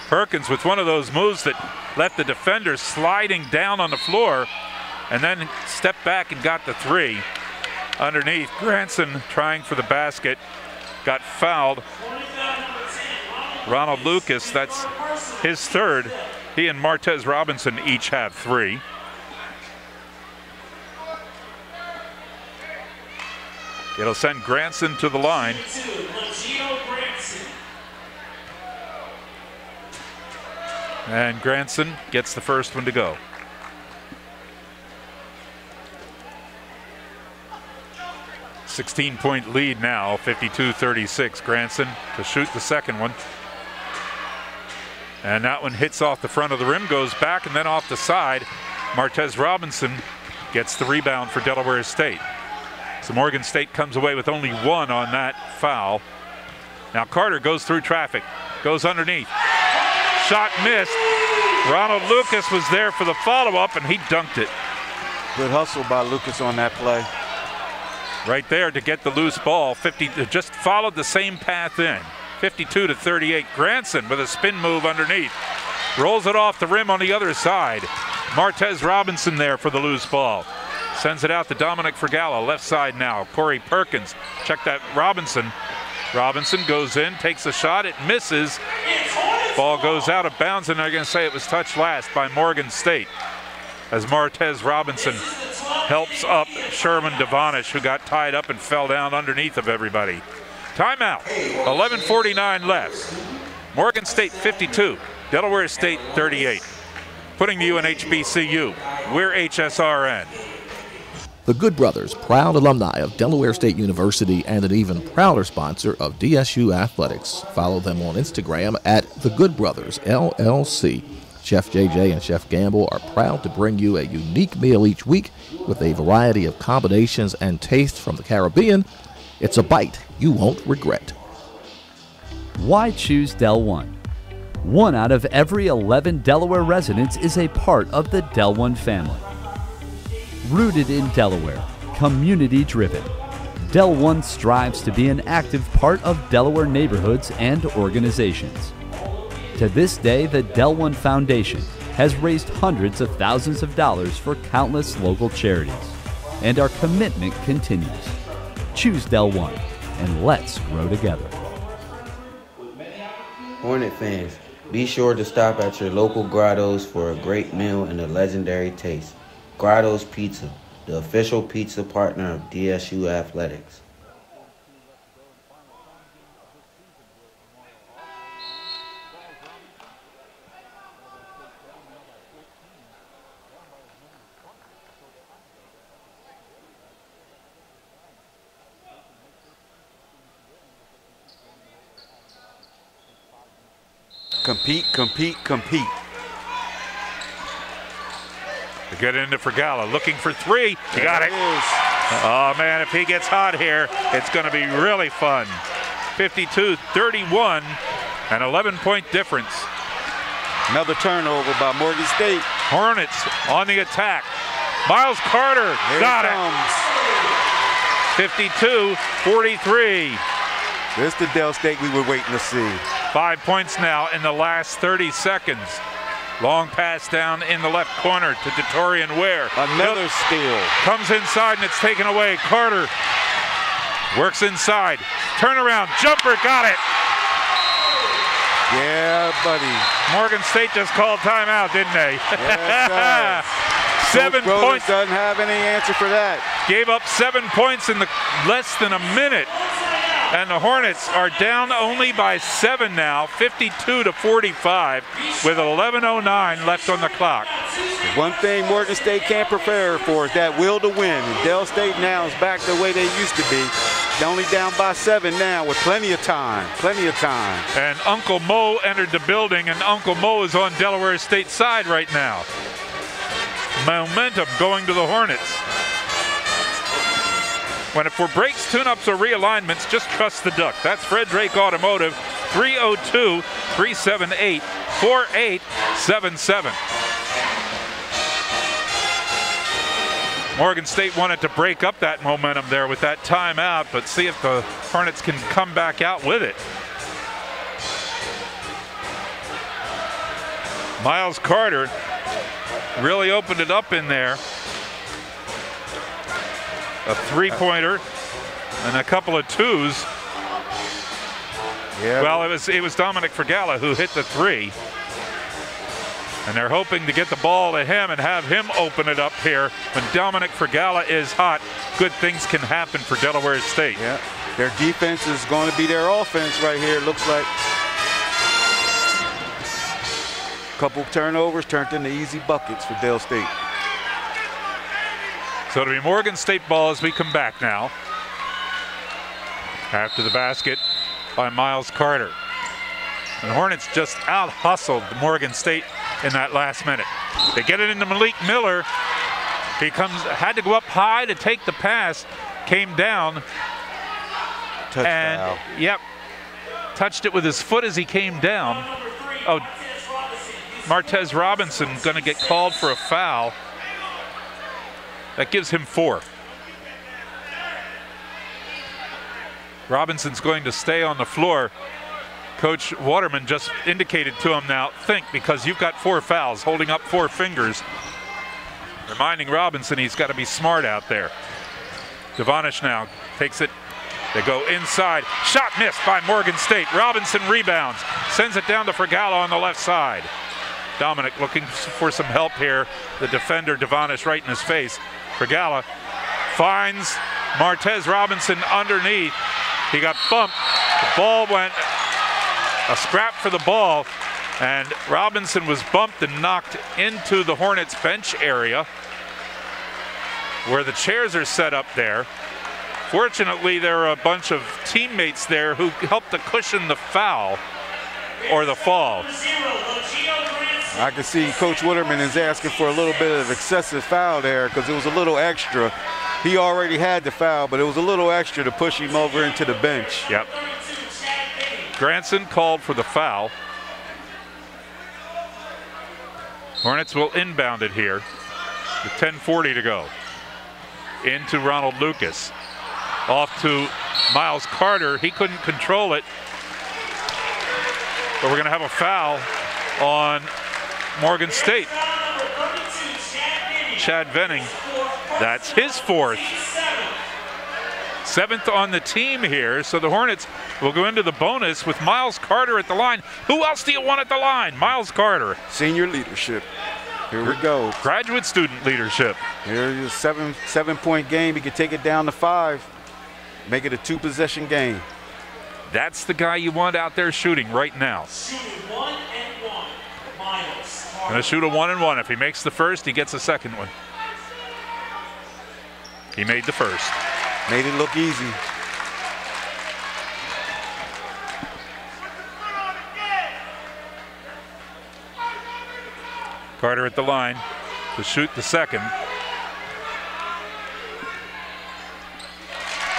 Perkins with one of those moves that left the defender sliding down on the floor and then stepped back and got the three. Underneath, Grantsaan trying for the basket, got fouled. Ronald Lucas, that's his third. He and Martez Robinson each have three. It'll send Grantsaan to the line. And Grantsaan gets the first one to go. Sixteen-point lead now, 52-36. Grantsaan to shoot the second one. And that one hits off the front of the rim, goes back, and then off the side. Martez Robinson gets the rebound for Delaware State. So Morgan State comes away with only one on that foul. Now Carter goes through traffic, goes underneath. Shot missed. Ronald Lucas was there for the follow up and he dunked it. Good hustle by Lucas on that play. Right there to get the loose ball. 50 just followed the same path in. 52 to 38. Grantsaan with a spin move underneath. Rolls it off the rim on the other side. Martez Robinson there for the loose ball. Sends it out to Dominic Fragala, left side now. Corey Perkins, check that Robinson. Robinson goes in, takes a shot, it misses. Ball goes out of bounds, and they're going to say it was touched last by Morgan State. As Martez Robinson helps up Sherman Devonish, who got tied up and fell down underneath of everybody. Timeout. 11:49 left. Morgan State 52, Delaware State 38. Putting the U in HBCU. We're HSRN. The Good Brothers, proud alumni of Delaware State University and an even prouder sponsor of DSU Athletics. Follow them on Instagram at The Good Brothers LLC. Chef JJ and Chef Gamble are proud to bring you a unique meal each week with a variety of combinations and tastes from the Caribbean. It's a bite you won't regret. Why choose Del One? One out of every 11 Delaware residents is a part of the Del One family. Rooted in Delaware, community driven, Del One strives to be an active part of Delaware neighborhoods and organizations. To this day, the Del One Foundation has raised hundreds of thousands of dollars for countless local charities, and our commitment continues. Choose Del One, and let's grow together. Hornet fans, be sure to stop at your local Grottos for a great meal and a legendary taste. Grottos Pizza, the official pizza partner of DSU Athletics. Compete, compete, compete. To get into Fragala, looking for three. He got it. Oh man, if he gets hot here, it's going to be really fun. 52-31, an 11-point difference. Another turnover by Morgan State. Hornets on the attack. Miles Carter Here got it it. 52-43. This the Del State we were waiting to see. Five points now in the last 30 seconds. Long pass down in the left corner to Detorian Ware. Another steal. Comes inside and it's taken away. Carter works inside. Turnaround. Jumper. Got it. Yeah, buddy. Morgan State just called timeout, didn't they? Yes, seven Coach points. Doesn't have any answer for that. Gave up seven points in the less than a minute. And the Hornets are down only by seven now, 52 to 45, with 11.09 left on the clock. One thing Morgan State can't prepare for is that will to win. And Del State now is back the way they used to be. They're only down by seven now with plenty of time. Plenty of time. And Uncle Mo entered the building, and Uncle Mo is on Delaware State side right now. Momentum going to the Hornets. When it for brakes, tune-ups, or realignments, just trust the duck. That's Fred Drake Automotive, 302-378-4877. Morgan State wanted to break up that momentum there with that timeout, but see if the Hornets can come back out with it. Miles Carter really opened it up in there. A three-pointer and a couple of twos. Yeah. Well, it was it was Dominic Fragala who hit the three. And they're hoping to get the ball to him and have him open it up here. When Dominic Fragala is hot, good things can happen for Delaware State. Yeah. Their defense is going to be their offense right here, it looks like. Couple turnovers turned into easy buckets for Del State. So it'll be Morgan State ball as we come back now. After the basket by Miles Carter. And the Hornets just out hustled Morgan State in that last minute. They get it into Malik Miller. He comes had to go up high to take the pass, came down. Touchdown. And yep. touched it with his foot as he came down. Oh, Martez Robinson going to get called for a foul. That gives him four. Robinson's going to stay on the floor. Coach Waterman just indicated to him now, think, because you've got four fouls, holding up four fingers. Reminding Robinson he's got to be smart out there. Devonish now takes it. They go inside. Shot missed by Morgan State. Robinson rebounds. Sends it down to Fragala on the left side. Dominic looking for some help here. The defender, Devonish, right in his face. Fragala finds Martez Robinson underneath. He got bumped. The ball went a scrap for the ball, and Robinson was bumped and knocked into the Hornets bench area where the chairs are set up there. Fortunately, there are a bunch of teammates there who helped to cushion the foul or the fall. I can see Coach Waterman is asking for a little bit of excessive foul there because it was a little extra. He already had the foul, but it was a little extra to push him over into the bench. Yep. Grantsaan called for the foul. Hornets will inbound it here with 10.40 to go. Into Ronald Lucas. Off to Miles Carter. He couldn't control it. But we're going to have a foul on Morgan State. Chad Venning. That's his fourth. Seventh on the team here. So the Hornets will go into the bonus with Miles Carter at the line. Who else do you want at the line? Miles Carter. Senior leadership. Here we go. Graduate student leadership. Here's a seven seven point game. He can take it down to five. Make it a two possession game. That's the guy you want out there shooting right now. Gonna shoot a one and one. If he makes the first, he gets a second one. He made the first. Made it look easy. Carter at the line to shoot the second.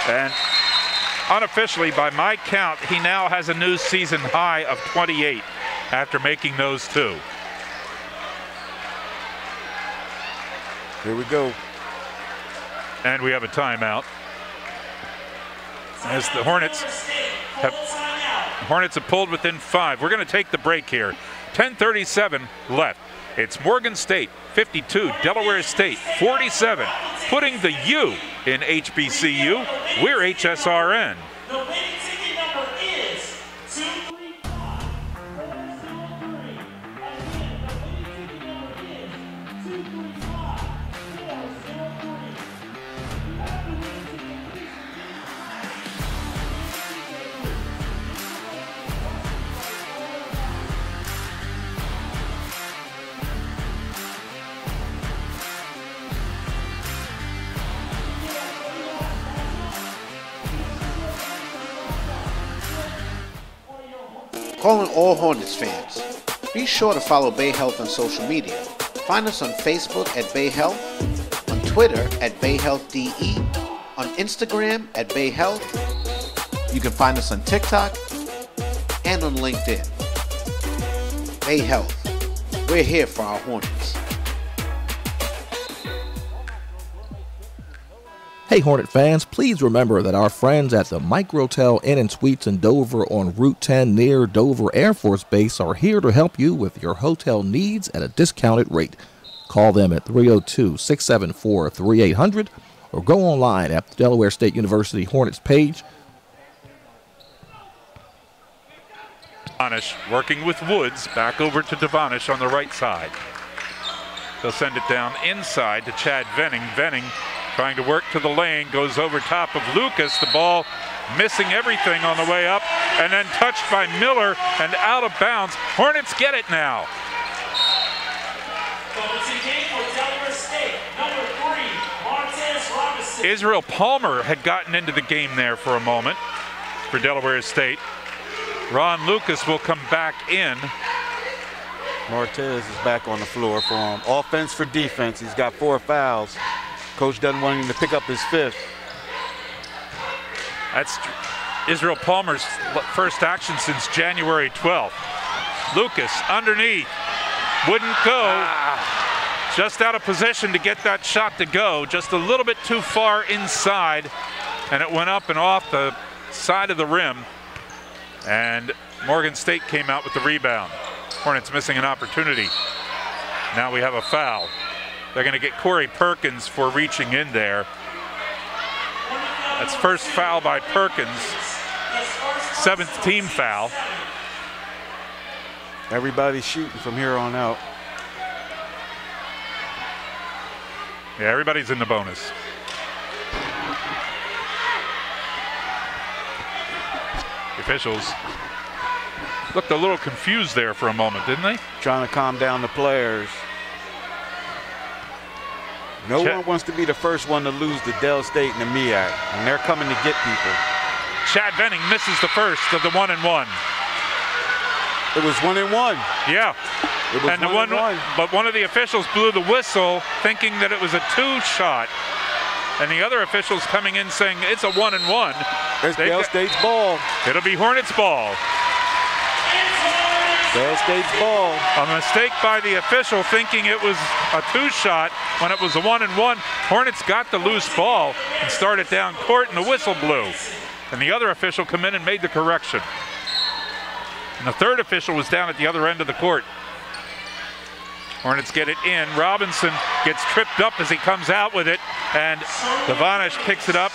And unofficially, by my count, he now has a new season high of 28 after making those two. Here we go. And we have a timeout. As the Hornets have Hornets have pulled within five. We're going to take the break here. 10:37 left. It's Morgan State 52, Delaware State 47, putting the U in HBCU. We're HSRN. Calling all Hornets fans. Be sure to follow Bay Health on social media. Find us on Facebook at Bay Health, on Twitter at Bay Health DE, on Instagram at Bay Health. You can find us on TikTok and on LinkedIn. Bay Health. We're here for our Hornets. Hey Hornet fans, please remember that our friends at the Microtel Inn and Suites in Dover on Route 10 near Dover Air Force Base are here to help you with your hotel needs at a discounted rate. Call them at 302-674-3800 or go online at the Delaware State University Hornets page. Devonish working with Woods back over to Devonish on the right side. They'll send it down inside to Chad Venning. Venning trying to work to the lane, goes over top of Lucas. The ball missing everything on the way up, and then touched by Miller and out of bounds. Hornets get it now. Israel Palmer had gotten into the game there for a moment for Delaware State. Ron Lucas will come back in. Martez is back on the floor for him. Offense for defense. He's got four fouls. Coach doesn't want him to pick up his fifth. That's Israel Palmer's first action since January 12th. Lucas underneath. Wouldn't go. Ah. Just out of position to get that shot to go. Just a little bit too far inside. And it went up and off the side of the rim. And Morgan State came out with the rebound. Hornets missing an opportunity. Now we have a foul. They're going to get Corey Perkins for reaching in there. That's first foul by Perkins. Seventh team foul. Everybody's shooting from here on out. Yeah, everybody's in the bonus. The officials looked a little confused there for a moment, didn't they? Trying to calm down the players. No one wants to be the first one to lose to Del State and the MEAC, and they're coming to get people. Chad Venning misses the first of the one and one. It was one and one. Yeah. It was and the one one, and one. but one of the officials blew the whistle, thinking that it was a two shot, and the other officials coming in saying it's a one and one. It's Del State's ball. It'll be Hornets ball. Del State's ball. A mistake by the official thinking it was a two shot when it was a one and one. Hornets got the loose ball and started down court, and the whistle blew. And the other official come in and made the correction. And the third official was down at the other end of the court. Hornets get it in. Robinson gets tripped up as he comes out with it, and Devonish picks it up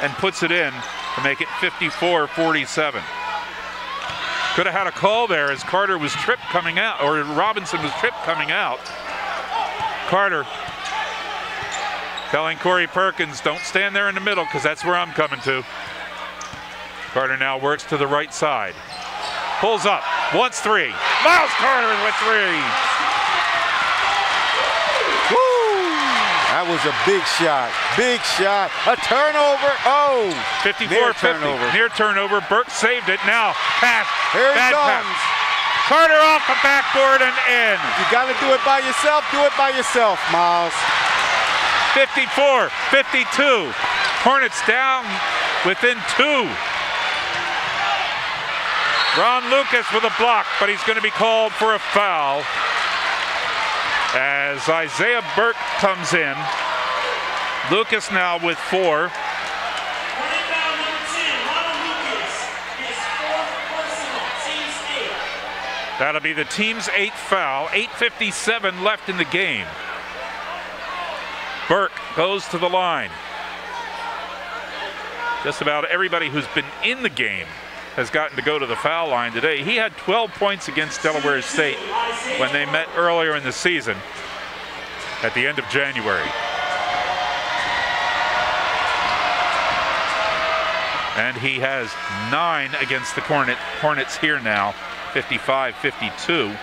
and puts it in to make it 54 47. Could have had a call there as Carter was tripped coming out, or Robinson was tripped coming out. Carter telling Corey Perkins, don't stand there in the middle because that's where I'm coming to. Carter now works to the right side. Pulls up, wants three. Miles Carter with three. That was a big shot. Big shot. A turnover. Oh. 54 Near 50. turnover. Near turnover. Burke saved it. Now pass. Here he Bad comes. pass. Carter off the backboard and in. You got to do it by yourself. Do it by yourself, Miles. 54 52. Hornets down within two. Ron Lucas with a block, but he's going to be called for a foul. As Isaiah Burke comes in. Lucas now with four. That'll be the team's eighth foul. 8.57 left in the game. Burke goes to the line. Just about everybody who's been in the game has gotten to go to the foul line today. He had 12 points against Delaware State when they met earlier in the season at the end of January. And he has nine against the Hornet, Hornets here now, 55-52.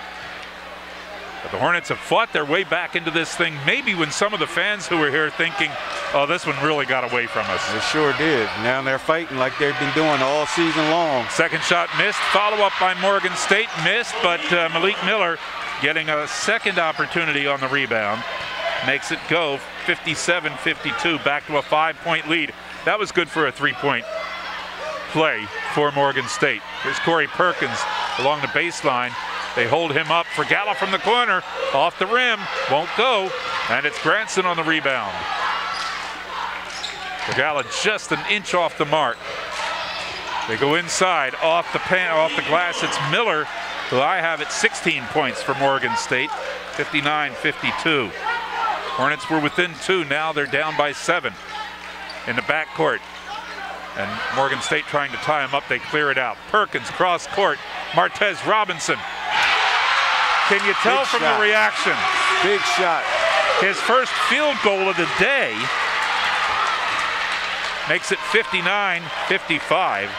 But the Hornets have fought their way back into this thing, maybe when some of the fans who were here thinking, oh, this one really got away from us. It sure did. Now they're fighting like they've been doing all season long. Second shot missed, follow up by Morgan State missed, but uh, Malik Miller getting a second opportunity on the rebound makes it go 57-52 back to a five-point lead. That was good for a three-point play for Morgan State. Here's Corey Perkins along the baseline. They hold him up Fragala from the corner, off the rim, won't go, and it's Grantsaan on the rebound. Gala just an inch off the mark. They go inside, off the pan, off the glass. It's Miller, who I have at 16 points for Morgan State, 59-52. Hornets were within two. Now they're down by seven in the backcourt. And Morgan State trying to tie him up. They clear it out. Perkins cross court. Martez Robinson. Can you tell Big from shot. the reaction? Big shot. His first field goal of the day makes it 59-55.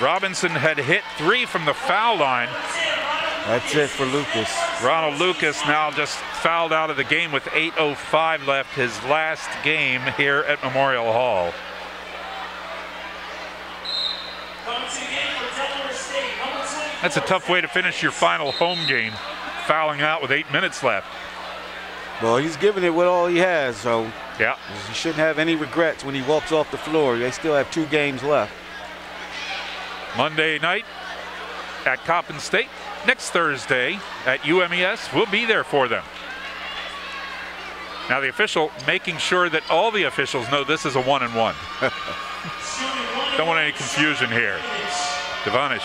Robinson had hit three from the foul line. That's it for Lucas. Ronald Lucas now just fouled out of the game with 8.05 left, his last game here at Memorial Hall. That's a tough way to finish your final home game, fouling out with eight minutes left. Well, he's giving it with all he has, so Yeah. He shouldn't have any regrets when he walks off the floor. They still have two games left. Monday night at Coppin State. Next Thursday at UMES. We'll be there for them. Now the official making sure that all the officials know this is a one and one. Don't want any confusion here. Devonish.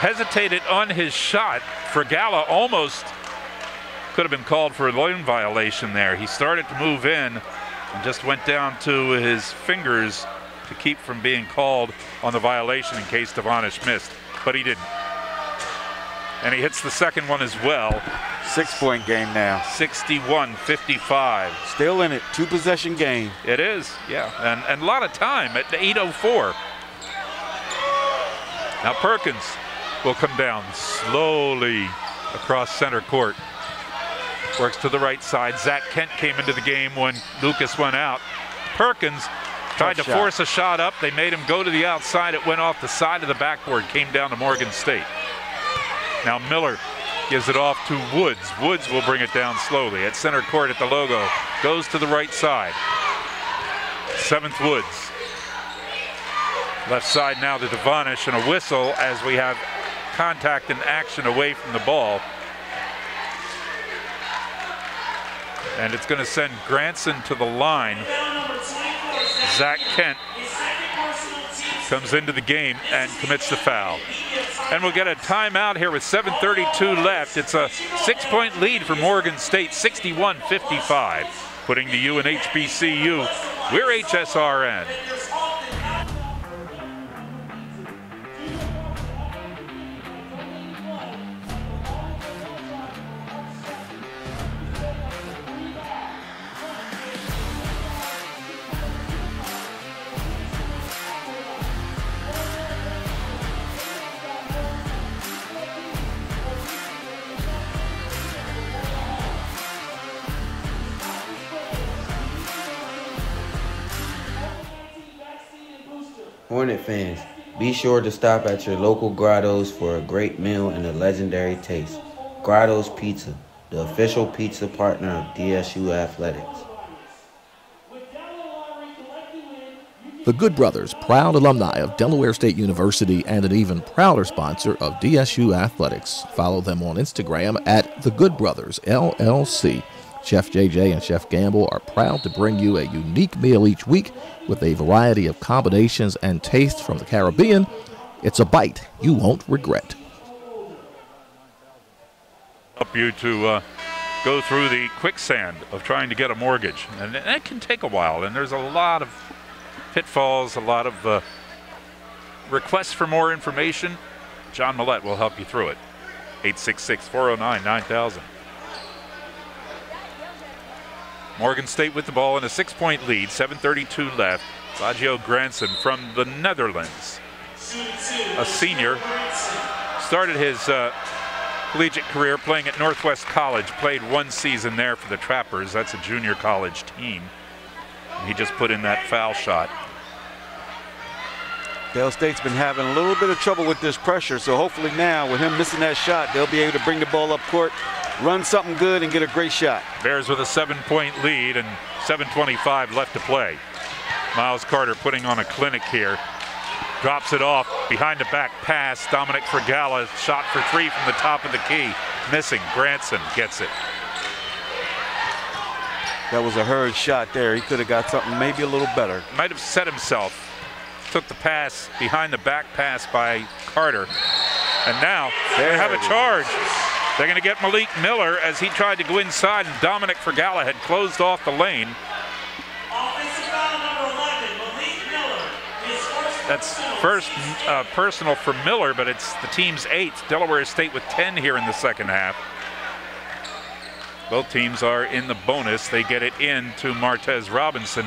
Hesitated on his shot. Fragala almost could have been called for a lane violation there. He started to move in and just went down to his fingers to keep from being called on the violation in case Devonish missed, but he didn't. And he hits the second one as well. Six point game now. 61 55. Still in it. Two possession game. It is, yeah. And, and a lot of time at 8.04. Now Perkins will come down slowly across center court. Works to the right side. Zach Kent came into the game when Lucas went out. Perkins tried Tough to shot. force a shot up. They made him go to the outside. It went off the side of the backboard, came down to Morgan State. Now Miller gives it off to Woods. Woods will bring it down slowly at center court at the logo. Goes to the right side. Seventh Woods. Left side now to Devonish and a whistle as we have contact and action away from the ball. And it's going to send Grantsaan to the line. Zach Kent comes into the game and commits the foul. And we'll get a timeout here with 7.32 left. It's a six point lead for Morgan State, 61 55, putting the U in HBCU. We're HSRN. Hornet fans, be sure to stop at your local Grottos for a great meal and a legendary taste. Grottos Pizza, the official pizza partner of DSU Athletics. The Good Brothers, proud alumni of Delaware State University and an even prouder sponsor of DSU Athletics. Follow them on Instagram at The Good Brothers LLC. Chef JJ and Chef Gamble are proud to bring you a unique meal each week with a variety of combinations and tastes from the Caribbean. It's a bite you won't regret. Help you to uh, go through the quicksand of trying to get a mortgage. And that can take a while, and there's a lot of pitfalls, a lot of uh, requests for more information. John Millette will help you through it. 866 409 9000. Morgan State with the ball in a six point lead, 7.32 left. Lagio Grantsaan from the Netherlands, a senior, started his uh, collegiate career playing at Northwest College, played one season there for the Trappers. That's a junior college team. He just put in that foul shot. Del State's been having a little bit of trouble with this pressure, so hopefully now, with him missing that shot, they'll be able to bring the ball up court, run something good, and get a great shot. Bears with a seven point lead and 7.25 left to play. Miles Carter putting on a clinic here. Drops it off behind the back pass. Dominic Fragala shot for three from the top of the key. Missing. Grantsaan gets it. That was a hurried shot there. He could have got something maybe a little better. Might have set himself. Took the pass behind the back pass by Carter. And now they have a is. charge. They're going to get Malik Miller as he tried to go inside, and Dominic Fragala had closed off the lane. That's first uh, personal for Miller, but it's the team's eighth. Delaware State with 10 here in the second half. Both teams are in the bonus. They get it in to Martez Robinson.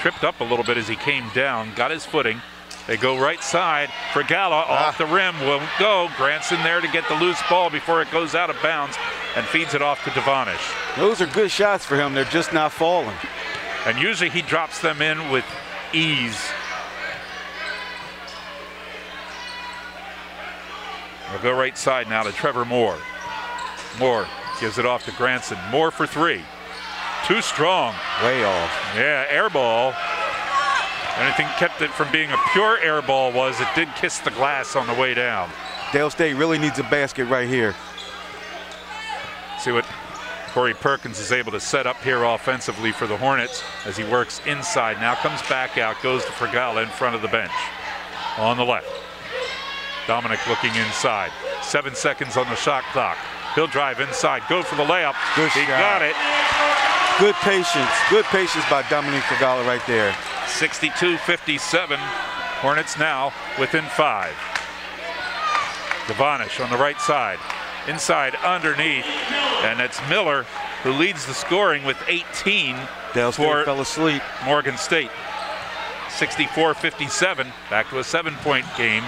Tripped up a little bit as he came down, got his footing. They go right side. Fragala off ah. the rim won't go. Grantsaan there to get the loose ball before it goes out of bounds and feeds it off to Devonish. Those are good shots for him. They're just not falling. And usually he drops them in with ease. We'll go right side now to Trevor Moore. Moore Gives it off to Grantsaan. Moore for three. Too strong. Way off. Yeah, air ball. Anything kept it from being a pure air ball was it did kiss the glass on the way down. Del State really needs a basket right here. See what Corey Perkins is able to set up here offensively for the Hornets as he works inside. Now comes back out, goes to Fragala in front of the bench. On the left. Dominic looking inside. Seven seconds on the shot clock. He'll drive inside, go for the layup. Good he shot. got it. Good patience. Good patience by Dominic Fragala right there. 62-57. Hornets now within five. Devonish on the right side. Inside underneath. And it's Miller who leads the scoring with 18 Del State fell asleep. Morgan State. 64-57. Back to a seven-point game.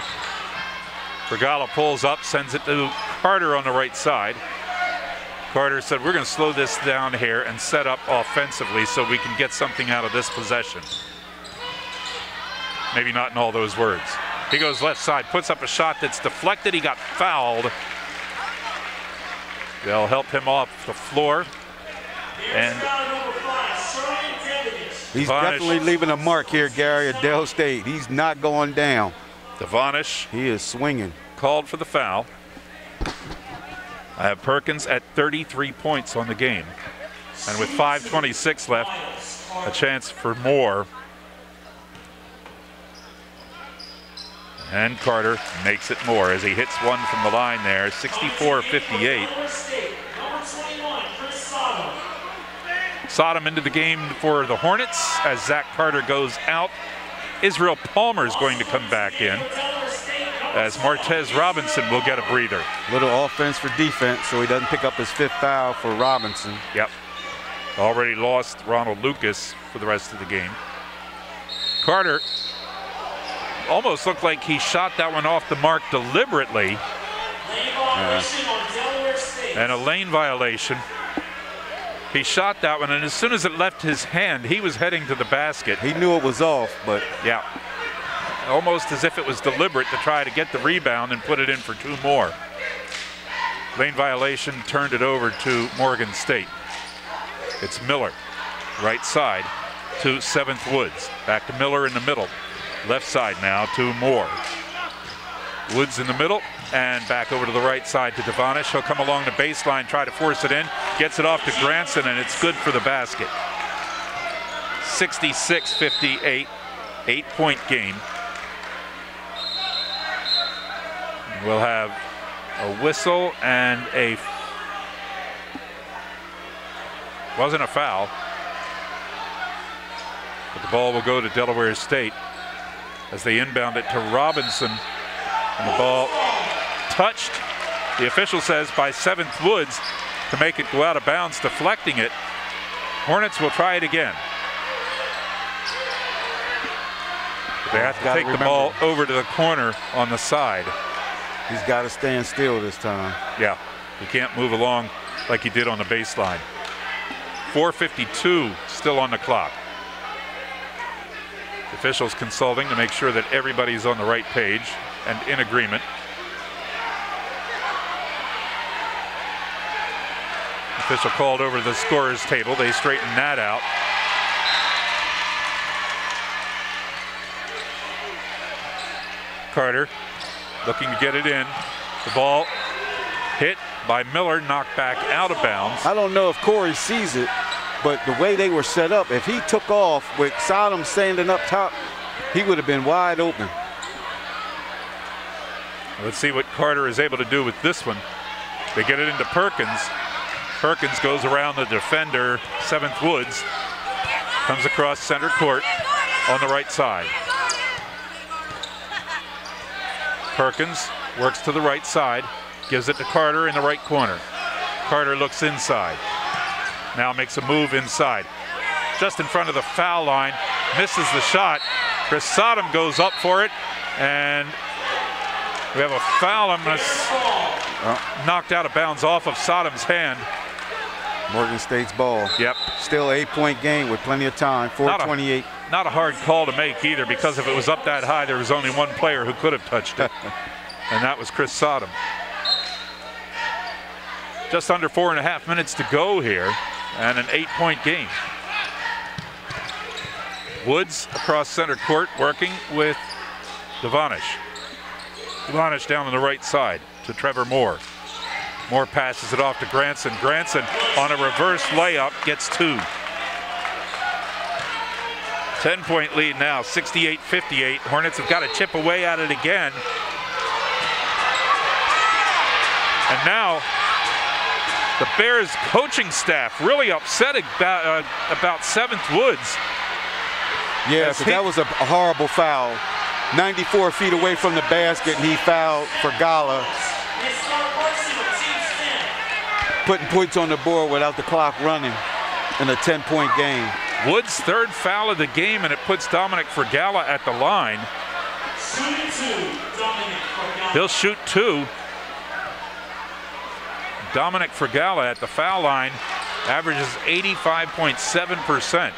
Fragala pulls up, sends it to Carter on the right side. Carter said, we're going to slow this down here and set up offensively so we can get something out of this possession. Maybe not in all those words. He goes left side, puts up a shot that's deflected. He got fouled. They'll help him off the floor. And He's definitely leaving a mark here, Gary, at Del State. He's not going down. Devonish He is swinging. called for the foul. I have Perkins at 33 points on the game. And with 5.26 left, a chance for more. And Carter makes it more as he hits one from the line there, 64-58. Sodom into the game for the Hornets as Zach Carter goes out. Israel Palmer is going to come back in as Martez Robinson will get a breather. Little offense for defense, so he doesn't pick up his fifth foul for Robinson. Yep. Already lost Ronald Lucas for the rest of the game. Carter almost looked like he shot that one off the mark deliberately. And a lane violation. He shot that one, and as soon as it left his hand, he was heading to the basket. He knew it was off, but Yeah. Almost as if it was deliberate to try to get the rebound and put it in for two more. Lane violation turned it over to Morgan State. It's Miller, right side to Seventh Woods. Back to Miller in the middle. Left side now to Moore. Woods in the middle and back over to the right side to Devonish. He'll come along the baseline, try to force it in. Gets it off to Grantsaan and it's good for the basket. 66-58, eight point game. We'll have a whistle and a wasn't a foul. But the ball will go to Delaware State as they inbound it to Robinson. And the ball touched, the official says, by Seventh Woods to make it go out of bounds, deflecting it. Hornets will try it again. They have to take the ball over to the corner on the side. He's got to stand still this time. Yeah, he can't move along like he did on the baseline. 4.52 still on the clock. Officials consulting to make sure that everybody's on the right page and in agreement. Official called over to the scorer's table. They straighten that out. Carter looking to get it in. The ball hit by Miller, knocked back out of bounds. I don't know if Corey sees it, but the way they were set up, if he took off with Sodom standing up top, he would have been wide open. Let's see what Carter is able to do with this one. They get it into Perkins. Perkins goes around the defender, Seventh Woods, comes across center court on the right side. Perkins works to the right side, gives it to Carter in the right corner. Carter looks inside. Now makes a move inside. Just in front of the foul line, misses the shot. Chris Sodom goes up for it, and we have a foul. I'm uh. going to knocked out of bounds off of Sodom's hand. Morgan State's ball. Yep. Still eight point game with plenty of time. 428. Not a hard call to make either because if it was up that high, there was only one player who could have touched it, and that was Chris Sodom. Just under four and a half minutes to go here, and an eight point game. Woods across center court working with Devonish. Devonish down on the right side to Trevor Moore. Moore passes it off to Grantsaan. Grantsaan on a reverse layup gets two. 10 point lead now, 68 58. Hornets have got to chip away at it again. And now the Bears coaching staff really upset about, uh, about Seventh Woods. Yeah, he- that was a a horrible foul. 94 feet away from the basket, and he fouled Fragala. Putting points on the board without the clock running in a 10-point game. Woods' third foul of the game, and it puts Dominic Fragala at the line. He'll shoot two. Dominic Fragala at the foul line averages 85.7%.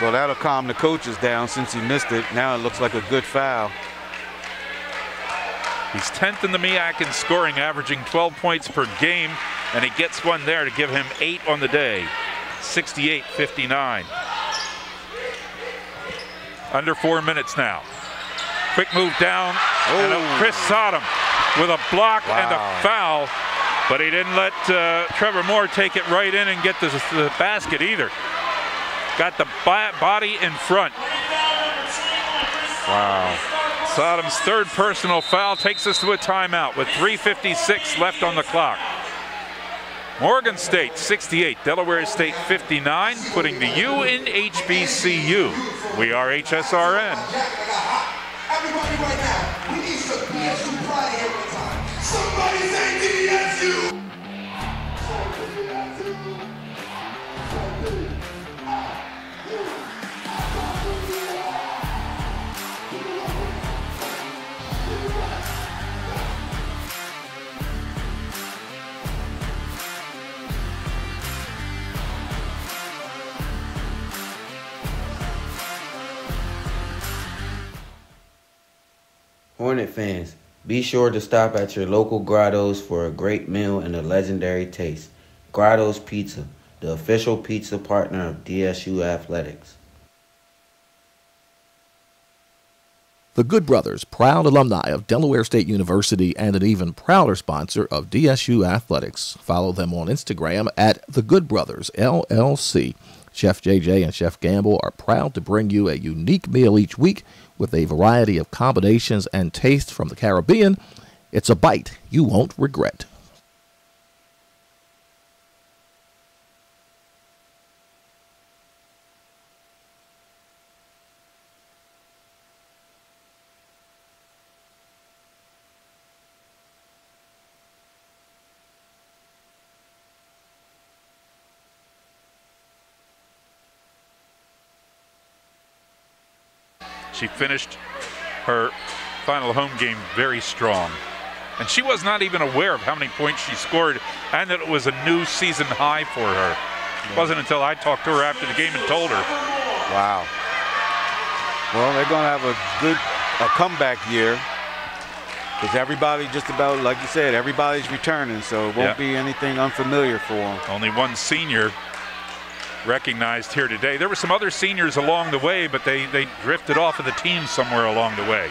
Well, that'll calm the coaches down since he missed it. Now it looks like a good foul. He's 10th in the MEAC in scoring, averaging 12 points per game, and he gets one there to give him eight on the day. 68 59. Under four minutes now. Quick move down, and Chris Sodom with a block and a foul, but he didn't let uh, Trevor Moore take it right in and get the, the basket either. Got the body in front. Wow. Sodom's third personal foul takes us to a timeout with 3.56 left on the clock. Morgan State 68, Delaware State 59, putting the U in HBCU. We are HSRN. Hornet fans, be sure to stop at your local Grottos for a great meal and a legendary taste. Grottos Pizza, the official pizza partner of DSU Athletics. The Good Brothers, proud alumni of Delaware State University and an even prouder sponsor of DSU Athletics. Follow them on Instagram at The Good Brothers LLC. Chef JJ and Chef Gamble are proud to bring you a unique meal each week with a variety of combinations and tastes from the Caribbean. It's a bite you won't regret. Finished her final home game very strong. And she was not even aware of how many points she scored and that it was a new season high for her. It wasn't until I talked to her after the game and told her. Wow. Well, they're going to have a good a comeback year because everybody just about, like you said, everybody's returning, so it won't Yeah. be anything unfamiliar for them. Only one senior recognized here today. There were some other seniors along the way, but they, they drifted off of the team somewhere along the way.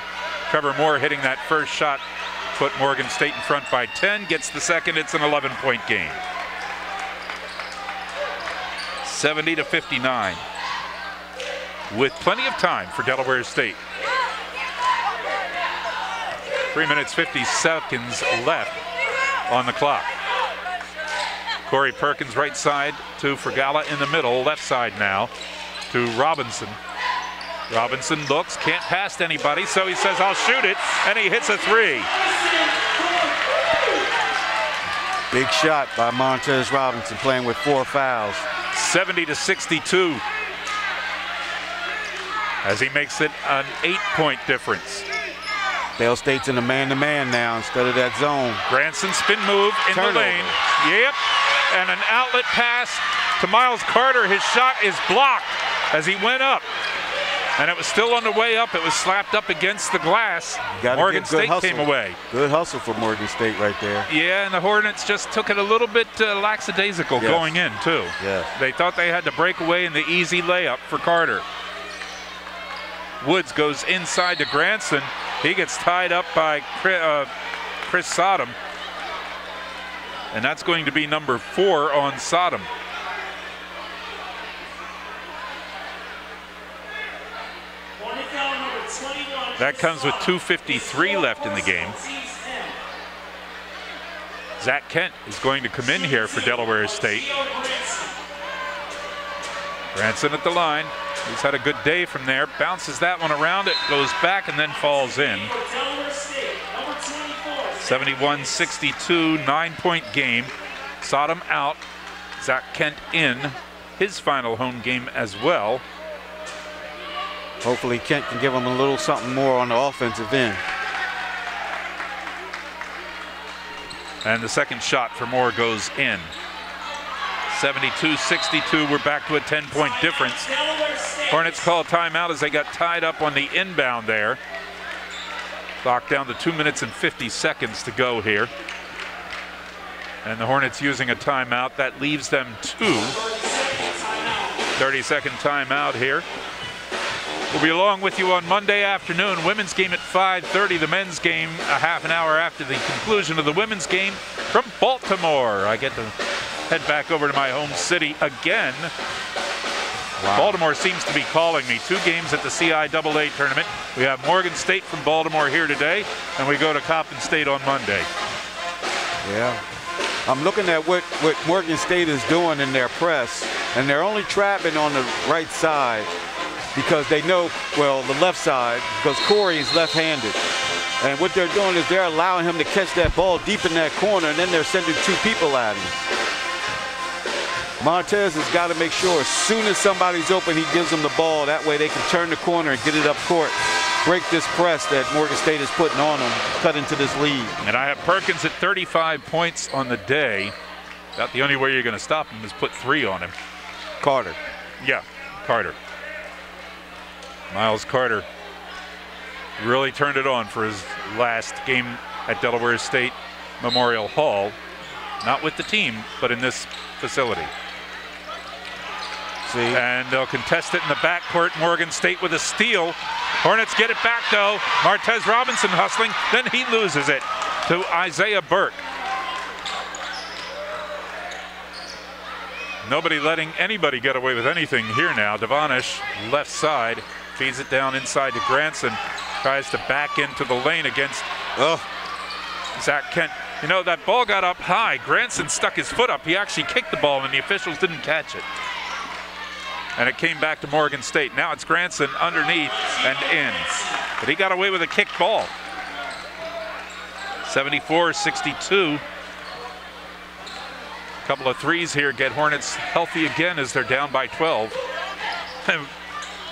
Trevor Moore hitting that first shot, put Morgan State in front by 10, gets the second. It's an 11 point game. 70 to 59. With plenty of time for Delaware State. Three minutes, 50 seconds left on the clock. Corey Perkins right side to Fragala in the middle, left side now to Robinson. Robinson looks, can't pass anybody, so he says, I'll shoot it, and he hits a three. Big shot by Montez Robinson playing with four fouls. 70 to 62 as he makes it an eight point difference. Del State's in a man-to-man now instead of that zone. Grantsaan spin move in Turnover. the lane. Yep. And an outlet pass to Miles Carter. His shot is blocked as he went up. And it was still on the way up. It was slapped up against the glass. Morgan State hustle. came away. Good hustle for Morgan State right there. Yeah, and the Hornets just took it a little bit uh, lackadaisical Yes. going in, too. Yes. They thought they had to break away in the easy layup for Carter. Woods goes inside to Grantsaan. He gets tied up by Chris, uh, Chris Sodom. And that's going to be number four on Sodom. That comes with 2.53 left in the game. Zach Kent is going to come in here for Delaware State. Grantsaan at the line. He's had a good day from there. Bounces that one around. It goes back and then falls in. 71 62, nine point game. Sodom out. Zach Kent in. His final home game as well. Hopefully Kent can give them a little something more on the offensive end. And the second shot for Moore goes in. 72 62. We're back to a 10 point difference. Hornets call timeout as they got tied up on the inbound there. Clock down to two minutes and 50 seconds to go here. And the Hornets using a timeout. That leaves them two. 30 second timeout here. We'll be along with you on Monday afternoon. Women's game at 5:30. The men's game a half an hour after the conclusion of the women's game from Baltimore. I get to head back over to my home city again. Baltimore seems to be calling me. Two games at the CIAA tournament. We have Morgan State from Baltimore here today, and we go to Coppin State on Monday. Yeah. I'm looking at what, what Morgan State is doing in their press, and they're only trapping on the right side because they know, well, the left side, because Corey is left-handed. And what they're doing is they're allowing him to catch that ball deep in that corner, and then they're sending two people at him. Montez has got to make sure as soon as somebody's open, he gives them the ball. That way they can turn the corner and get it up court. Break this press that Morgan State is putting on them, cut into this lead. And I have Perkins at 35 points on the day. About the only way you're going to stop him is put three on him. Carter. Yeah, Carter. Miles Carter really turned it on for his last game at Delaware State Memorial Hall. Not with the team, but in this facility. See? And they'll contest it in the backcourt. Morgan State with a steal. Hornets get it back though. Martez Robinson hustling. Then he loses it to Isaiah Burke. Nobody letting anybody get away with anything here now. Devonish, left side, feeds it down inside to Grantsaan. Tries to back into the lane against oh. Zach Kent. You know, that ball got up high. Grantsaan stuck his foot up. He actually kicked the ball, and the officials didn't catch it. And it came back to Morgan State. Now it's Grantsaan underneath and in. But he got away with a kicked ball. 74 62. A Couple of threes here get Hornets healthy again as they're down by 12.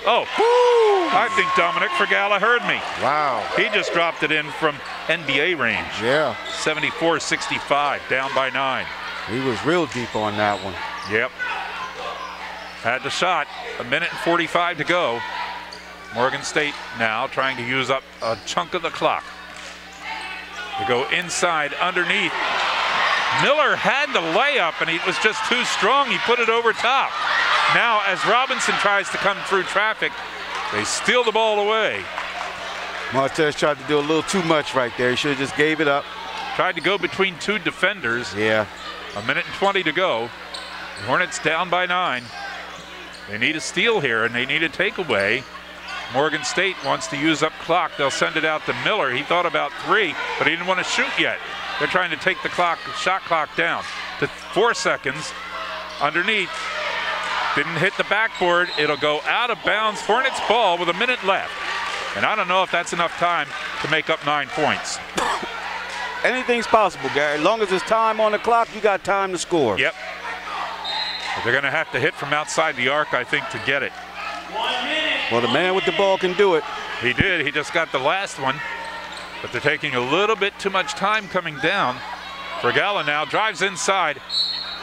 oh, I think Dominic Fragala heard me. Wow. He just dropped it in from NBA range. Yeah. 74 65, down by nine. He was real deep on that one. Yep. Had the shot, a minute and 45 to go. Morgan State now trying to use up a chunk of the clock. To go inside underneath. Miller had the layup and he was just too strong. He put it over top. Now, as Robinson tries to come through traffic, they steal the ball away. Martez tried to do a little too much right there. He should have just gave it up. Tried to go between two defenders. Yeah. A minute and 20 to go. The Hornets down by nine. They need a steal here and they need a takeaway. Morgan State wants to use up clock. They'll send it out to Miller. He thought about three, but he didn't want to shoot yet. They're trying to take the clock, shot clock down to four seconds. Underneath, didn't hit the backboard. It'll go out of bounds. Hornets ball with a minute left. And I don't know if that's enough time to make up nine points. Anything's possible, Gary. As long as there's time on the clock, you got time to score. Yep. But they're going to have to hit from outside the arc, I think, to get it. Well, the man with the ball can do it. He did. He just got the last one. But they're taking a little bit too much time coming down. Fragala now drives inside,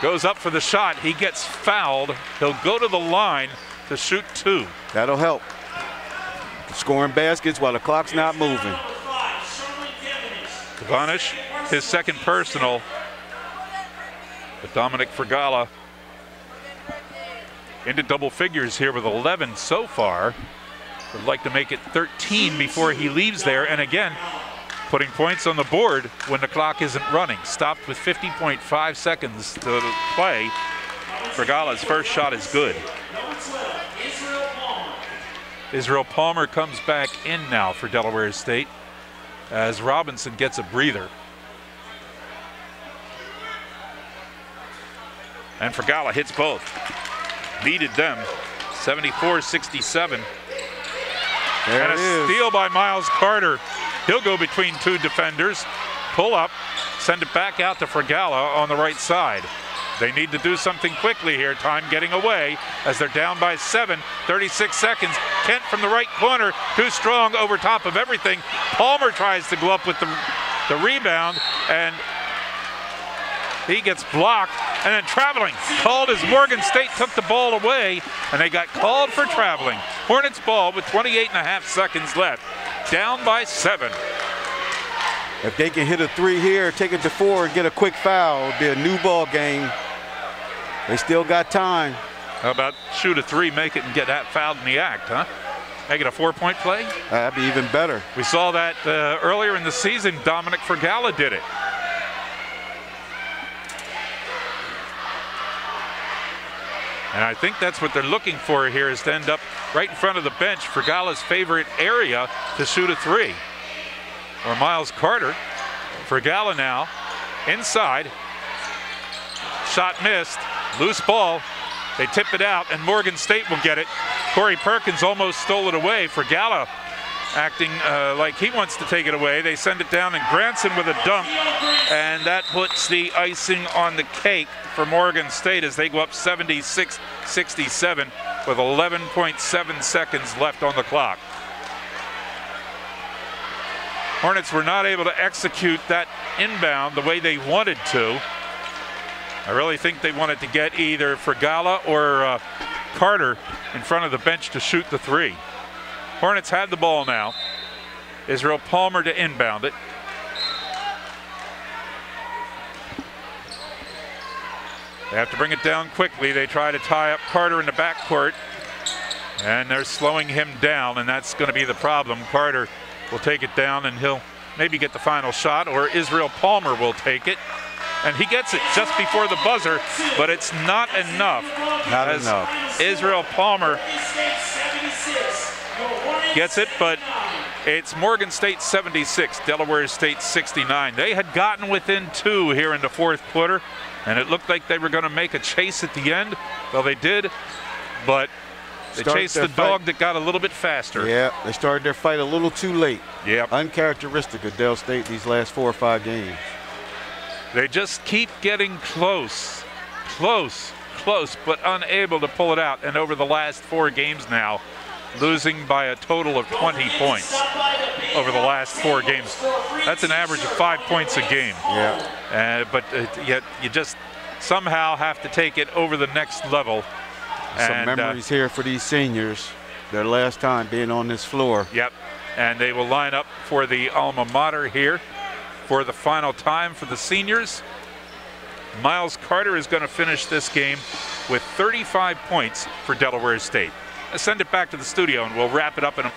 goes up for the shot. He gets fouled. He'll go to the line to shoot two. That'll help. Scoring baskets while the clock's not moving. Devonish, his second personal. But Dominic Fragala into double figures here with 11 so far. Would like to make it 13 before he leaves there. And again, putting points on the board when the clock isn't running. Stopped with 50.5 seconds to play. Fragala's first shot is good. Israel Palmer comes back in now for Delaware State as Robinson gets a breather. And Fragala hits both. Beated them 74-67. And a steal by Miles Carter. He'll go between two defenders, pull up, send it back out to Fragala on the right side. They need to do something quickly here. Time getting away as they're down by seven. 36 seconds. Kent from the right corner, too strong over top of everything. Palmer tries to go up with the, the rebound, and he gets blocked. And then traveling, called as Morgan State took the ball away, and they got called for traveling. Hornets ball with 28 and a half seconds left. Down by seven. If they can hit a three here, take it to four, and get a quick foul, it'll be a new ball game. They still got time. How about shoot a three, make it, and get that fouled in the act, huh? Make it a four-point play? That'd be even better. We saw that uh, earlier in the season. Dominic Fragala did it. And I think that's what they're looking for here is to end up right in front of the bench, Fragala's favorite area to shoot a three. Or Miles Carter. Fragala now inside. Shot missed. Loose ball. They tip it out, and Morgan State will get it. Corey Perkins almost stole it away. For Fragala acting uh, like he wants to take it away. They send it down, and Grantsaan with a dunk, and that puts the icing on the cake for Morgan State as they go up 76-67 with 11.7 seconds left on the clock. Hornets were not able to execute that inbound the way they wanted to. I really think they wanted to get either Fragala or uh, Carter in front of the bench to shoot the three. Hornets had the ball now. Israel Palmer to inbound it. They have to bring it down quickly. They try to tie up Carter in the backcourt, and they're slowing him down, and that's going to be the problem. Carter will take it down, and he'll maybe get the final shot, or Israel Palmer will take it. And he gets it just before the buzzer, but it's not enough. Not enough. Israel Palmer gets it, but it's Morgan State 76, Delaware State 69. They had gotten within two here in the fourth quarter, and it looked like they were going to make a chase at the end. Well, they did, but they Start chased the dog that got a little bit faster. Yeah, they started their fight a little too late. Yeah. Uncharacteristic of Del State these last four or five games. They just keep getting close, close, close, but unable to pull it out. And over the last four games now, losing by a total of 20 points over the last four games. That's an average of five points a game. Yeah. Uh, but uh, yet you just somehow have to take it over the next level. Some And, uh, memories here for these seniors. Their last time being on this floor. Yep. And they will line up for the alma mater here for the final time for the seniors. Miles Carter is going to finish this game with 35 points for Delaware State. Send it back to the studio and we'll wrap it up in a